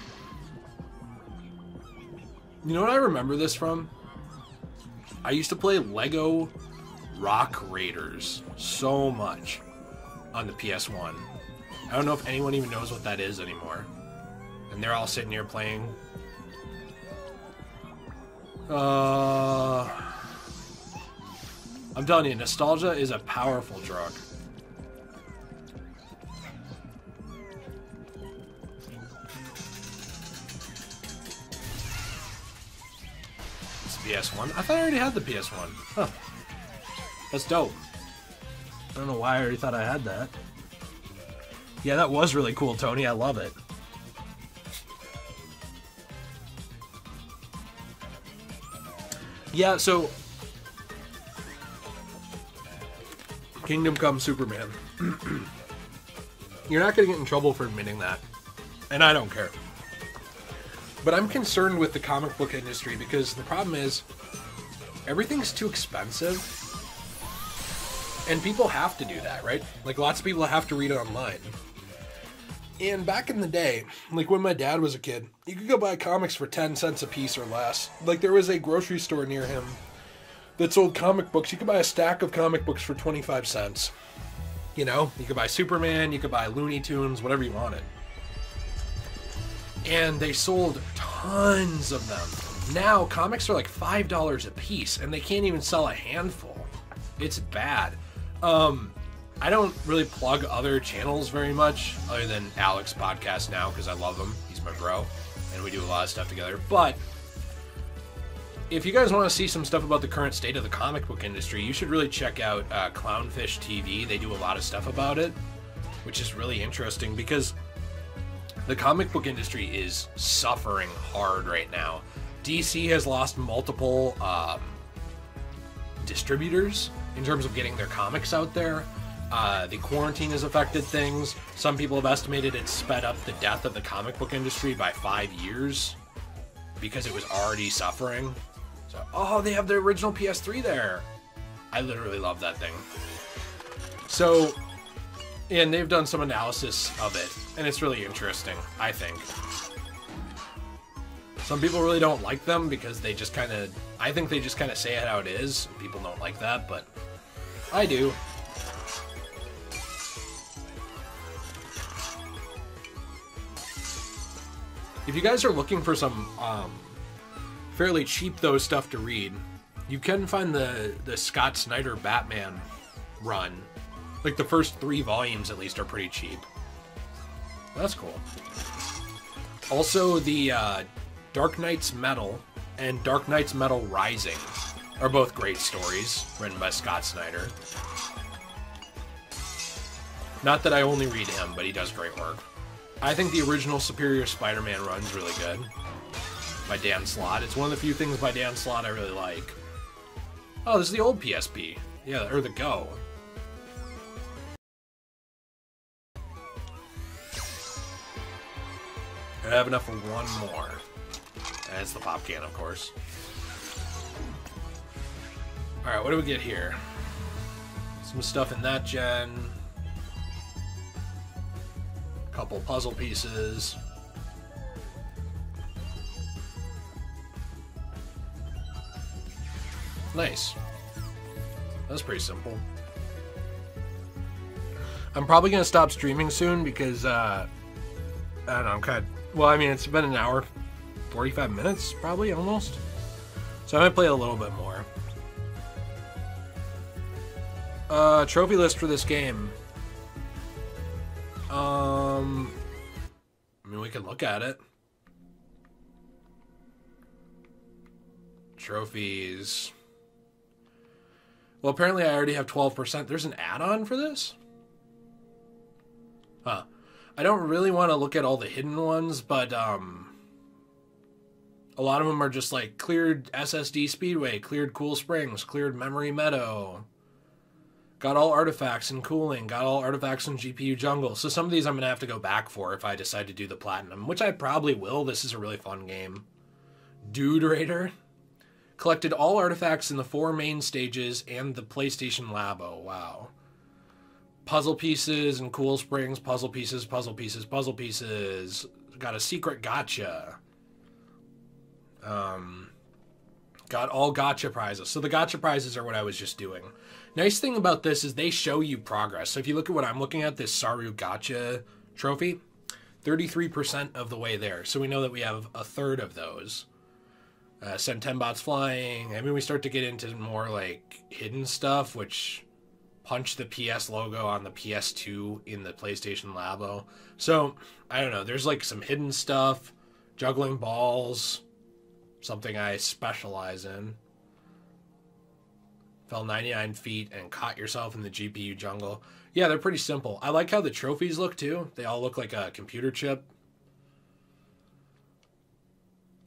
You know what I remember this from? I used to play Lego Rock Raiders so much on the PS1. I don't know if anyone even knows what that is anymore and they're all sitting here playing. Uh, I'm telling you, nostalgia is a powerful drug. It's PS1. I thought I already had the PS1. Huh. That's dope. I don't know why I already thought I had that. Yeah, that was really cool, Tony. I love it. Yeah, so Kingdom Come Superman. You're not going to get in trouble for admitting that. And I don't care. But I'm concerned with the comic book industry because the problem is everything's too expensive. And people have to do that, right? Like lots of people have to read it online. And back in the day, like when my dad was a kid, you could go buy comics for 10 cents a piece or less. Like there was a grocery store near him that sold comic books. You could buy a stack of comic books for 25 cents. You know, you could buy Superman, you could buy Looney Tunes, whatever you wanted. And they sold tons of them. Now, comics are like $5 a piece, and they can't even sell a handful. It's bad. Um, I don't really plug other channels very much, other than Alex podcast now because I love him. He's my bro, and we do a lot of stuff together. But if you guys want to see some stuff about the current state of the comic book industry, you should really check out uh, Clownfish TV. They do a lot of stuff about it, which is really interesting because the comic book industry is suffering hard right now. DC has lost multiple um, distributors in terms of getting their comics out there. Uh, the quarantine has affected things. Some people have estimated it sped up the death of the comic book industry by five years because it was already suffering. So, oh, they have the original PS3 there. I literally love that thing. So, and they've done some analysis of it, and it's really interesting, I think. Some people really don't like them because they just kind of, I think they just kind of say it how it is. People don't like that, but I do. If you guys are looking for some um, fairly cheap though stuff to read, you can find the the Scott Snyder Batman run. Like the first three volumes at least are pretty cheap. That's cool. Also, the uh, Dark Nights Metal and Dark Nights Metal Rising are both great stories written by Scott Snyder. Not that I only read him, but he does great work. I think the original Superior Spider-Man run's really good. By Dan Slott. It's one of the few things by Dan Slott I really like. Oh, this is the old PSP. Yeah, or the Go. I have enough for one more. And it's the pop can, of course. Alright, what do we get here? Some stuff in that gen. Couple puzzle pieces. Nice. That's pretty simple. I'm probably going to stop streaming soon because, uh, I don't know, I'm kind of, well, I mean, it's been an hour, 45 minutes, probably, almost. So I might play a little bit more. Uh, trophy list for this game. Um, I mean, we can look at it. Trophies. Well, apparently I already have 12%. There's an add-on for this? Huh. I don't really want to look at all the hidden ones, but um a lot of them are just like cleared SSD Speedway, cleared Cool Springs, cleared Memory Meadow. Got all artifacts and cooling, got all artifacts in GPU Jungle. So some of these I'm going to have to go back for if I decide to do the Platinum, which I probably will. This is a really fun game. Dude Raider. Collected all artifacts in the four main stages and the PlayStation Labo. Wow. Puzzle pieces and cool springs, puzzle pieces, puzzle pieces, puzzle pieces. Got a secret gotcha. Um, got all gotcha prizes. So the gotcha prizes are what I was just doing. Nice thing about this is they show you progress. So if you look at what I'm looking at, this Saru Gotcha trophy, 33% of the way there. So we know that we have a third of those. Uh, send 10 bots flying. I mean, we start to get into more like hidden stuff, which punch the PS logo on the PS2 in the PlayStation Labo. So, I don't know. There's like some hidden stuff, juggling balls, something I specialize in. Fell 99 feet and caught yourself in the GPU jungle. Yeah, they're pretty simple. I like how the trophies look too. They all look like a computer chip.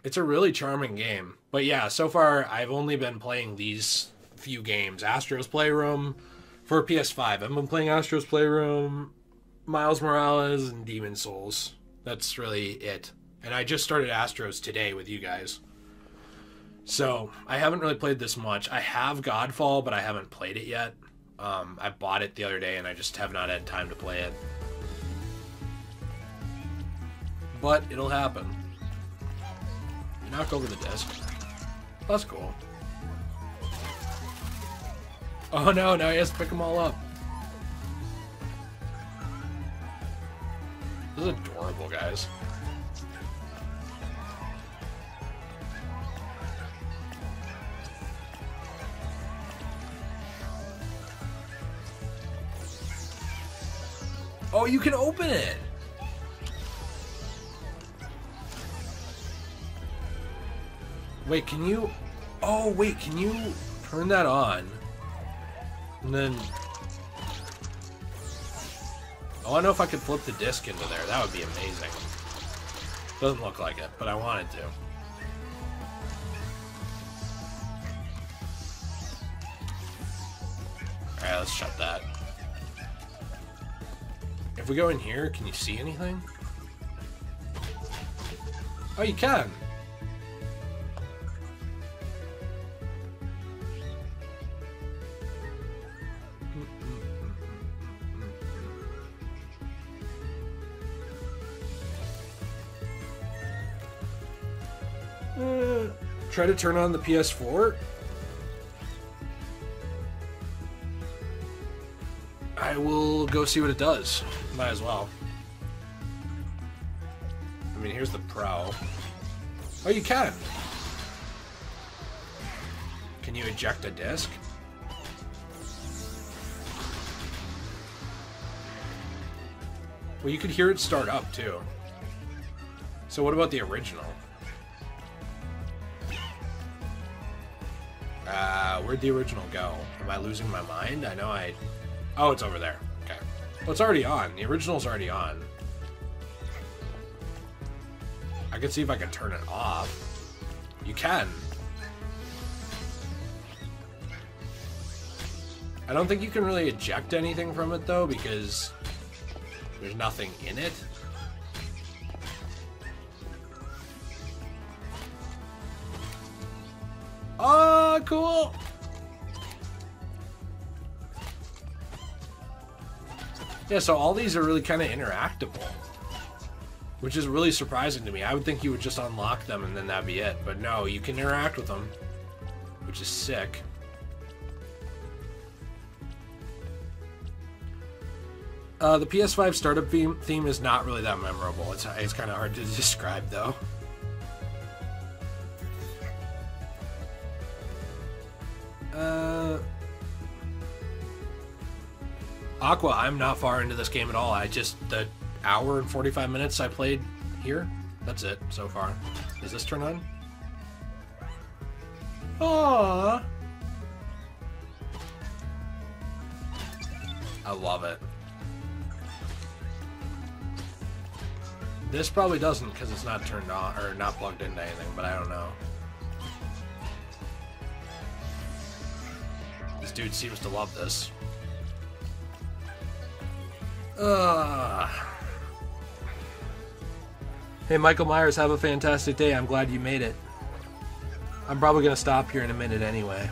It's a really charming game. But yeah, so far I've only been playing these few games Astro's Playroom for PS5. I've been playing Astro's Playroom, Miles Morales, and Demon Souls. That's really it. And I just started Astro's today with you guys. So I haven't really played this much. I have Godfall, but I haven't played it yet. Um, I bought it the other day and I just have not had time to play it. But it'll happen. Knock over the desk. That's cool. Oh no, now he has to pick them all up. This is adorable, guys. Oh, you can open it. Wait, can you... Oh, wait, can you turn that on? And then... Oh, I don't know if I could flip the disc into there. That would be amazing. Doesn't look like it, but I wanted to. Alright, let's shut that. If we go in here, can you see anything? Oh, you can! Uh, try to turn on the PS4. Go see what it does. Might as well. I mean, here's the Pro. Oh, you can. Can you eject a disc? Well, you could hear it start up, too. So what about the original? Uh, where'd the original go? Am I losing my mind? I know I... Oh, it's over there. Well, it's already on. The original's already on. I can see if I can turn it off. You can. I don't think you can really eject anything from it, though, because there's nothing in it. Oh, cool! Yeah, so all these are really kind of interactable. Which is really surprising to me. I would think you would just unlock them and then that'd be it. But no, you can interact with them. Which is sick. Uh, the PS5 startup theme, theme is not really that memorable. It's, it's kind of hard to describe, though. Aqua, I'm not far into this game at all. I just, the hour and 45 minutes I played here, that's it so far. Does this turn on? Aww. I love it. This probably doesn't because it's not turned on or not plugged into anything, but I don't know. This dude seems to love this. Uh. Hey, Michael Myers, have a fantastic day. I'm glad you made it. I'm probably going to stop here in a minute anyway.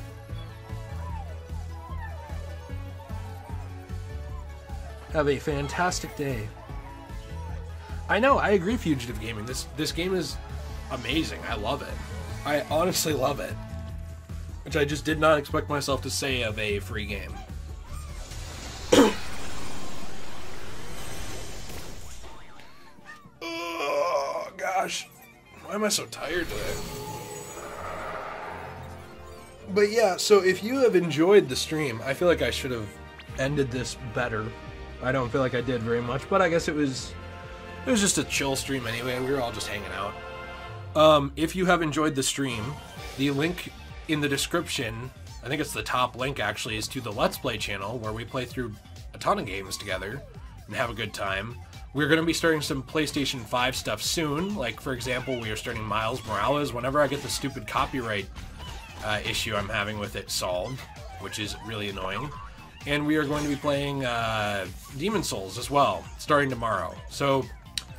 Have a fantastic day. I know, I agree, Fugitive Gaming. This this game is amazing. I love it. I honestly love it. Which I just did not expect myself to say of a free game. Why am I so tired today? But yeah, so if you have enjoyed the stream, I feel like I should have ended this better. I don't feel like I did very much, but I guess it was it was just a chill stream anyway. We were all just hanging out. Um, if you have enjoyed the stream, the link in the description, I think it's the top link actually, is to the Let's Play channel where we play through a ton of games together and have a good time. We're going to be starting some PlayStation 5 stuff soon. Like, for example, we are starting Miles Morales whenever I get the stupid copyright uh, issue I'm having with it solved, which is really annoying. And we are going to be playing uh, Demon Souls as well, starting tomorrow. So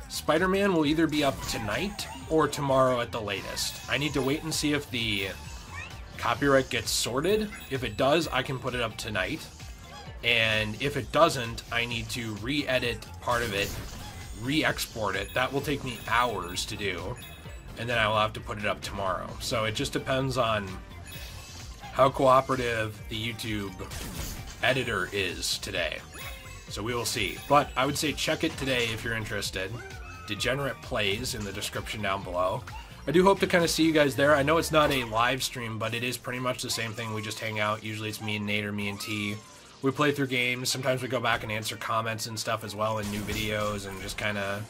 Spider Man will either be up tonight or tomorrow at the latest. I need to wait and see if the copyright gets sorted. If it does, I can put it up tonight. And if it doesn't, I need to re edit part of it, re export it. That will take me hours to do. And then I will have to put it up tomorrow. So it just depends on how cooperative the YouTube editor is today. So we will see. But I would say check it today if you're interested. Degenerate Plays in the description down below. I do hope to kind of see you guys there. I know it's not a live stream, but it is pretty much the same thing. We just hang out. Usually it's me and Nate or me and T. we play through games. Sometimes we go back and answer comments and stuff as well in new videos and just kind of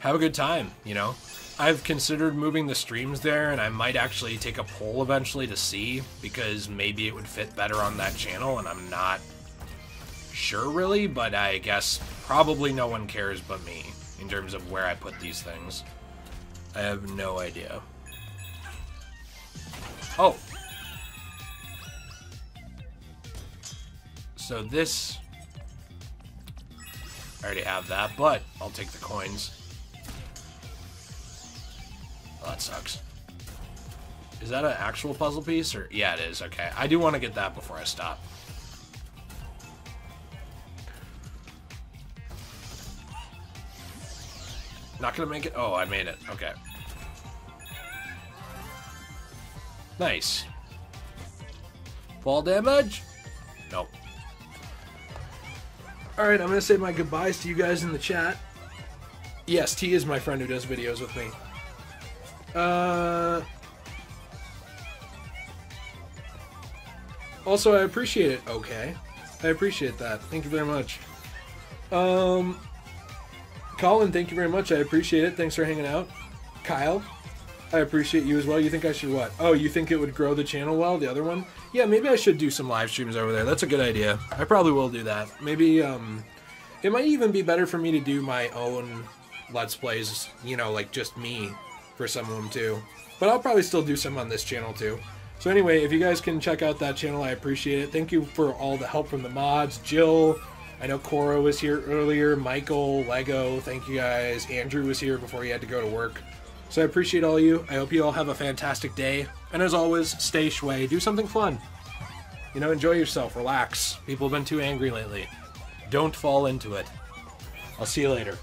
have a good time, you know? I've considered moving the streams there, and I might actually take a poll eventually to see because maybe it would fit better on that channel, and I'm not sure really, but I guess probably no one cares but me in terms of where I put these things. I have no idea. Oh! So this... I already have that, but I'll take the coins. Oh, that sucks. Is that an actual puzzle piece? or Yeah, it is. Okay. I do want to get that before I stop. Not gonna make it? Oh, I made it. Okay. Nice. Fall damage? Nope. Alright, I'm gonna say my goodbyes to you guys in the chat. Yes, T is my friend who does videos with me. Uh... Also, I appreciate it. Okay. I appreciate that. Thank you very much. Um... Colin, thank you very much. I appreciate it. Thanks for hanging out. Kyle, I appreciate you as well. You think I should what? Oh, you think it would grow the channel well, the other one? Yeah, maybe I should do some live streams over there. That's a good idea. I probably will do that. Maybe, um, it might even be better for me to do my own Let's Plays, you know, like just me for some of them too. But I'll probably still do some on this channel too. So anyway, if you guys can check out that channel, I appreciate it. Thank you for all the help from the mods. Jill, I know Cora was here earlier, Michael, Lego, thank you guys. Andrew was here before he had to go to work. So I appreciate all you. I hope you all have a fantastic day. And as always, stay shui. Do something fun. You know, enjoy yourself. Relax. People have been too angry lately. Don't fall into it. I'll see you later.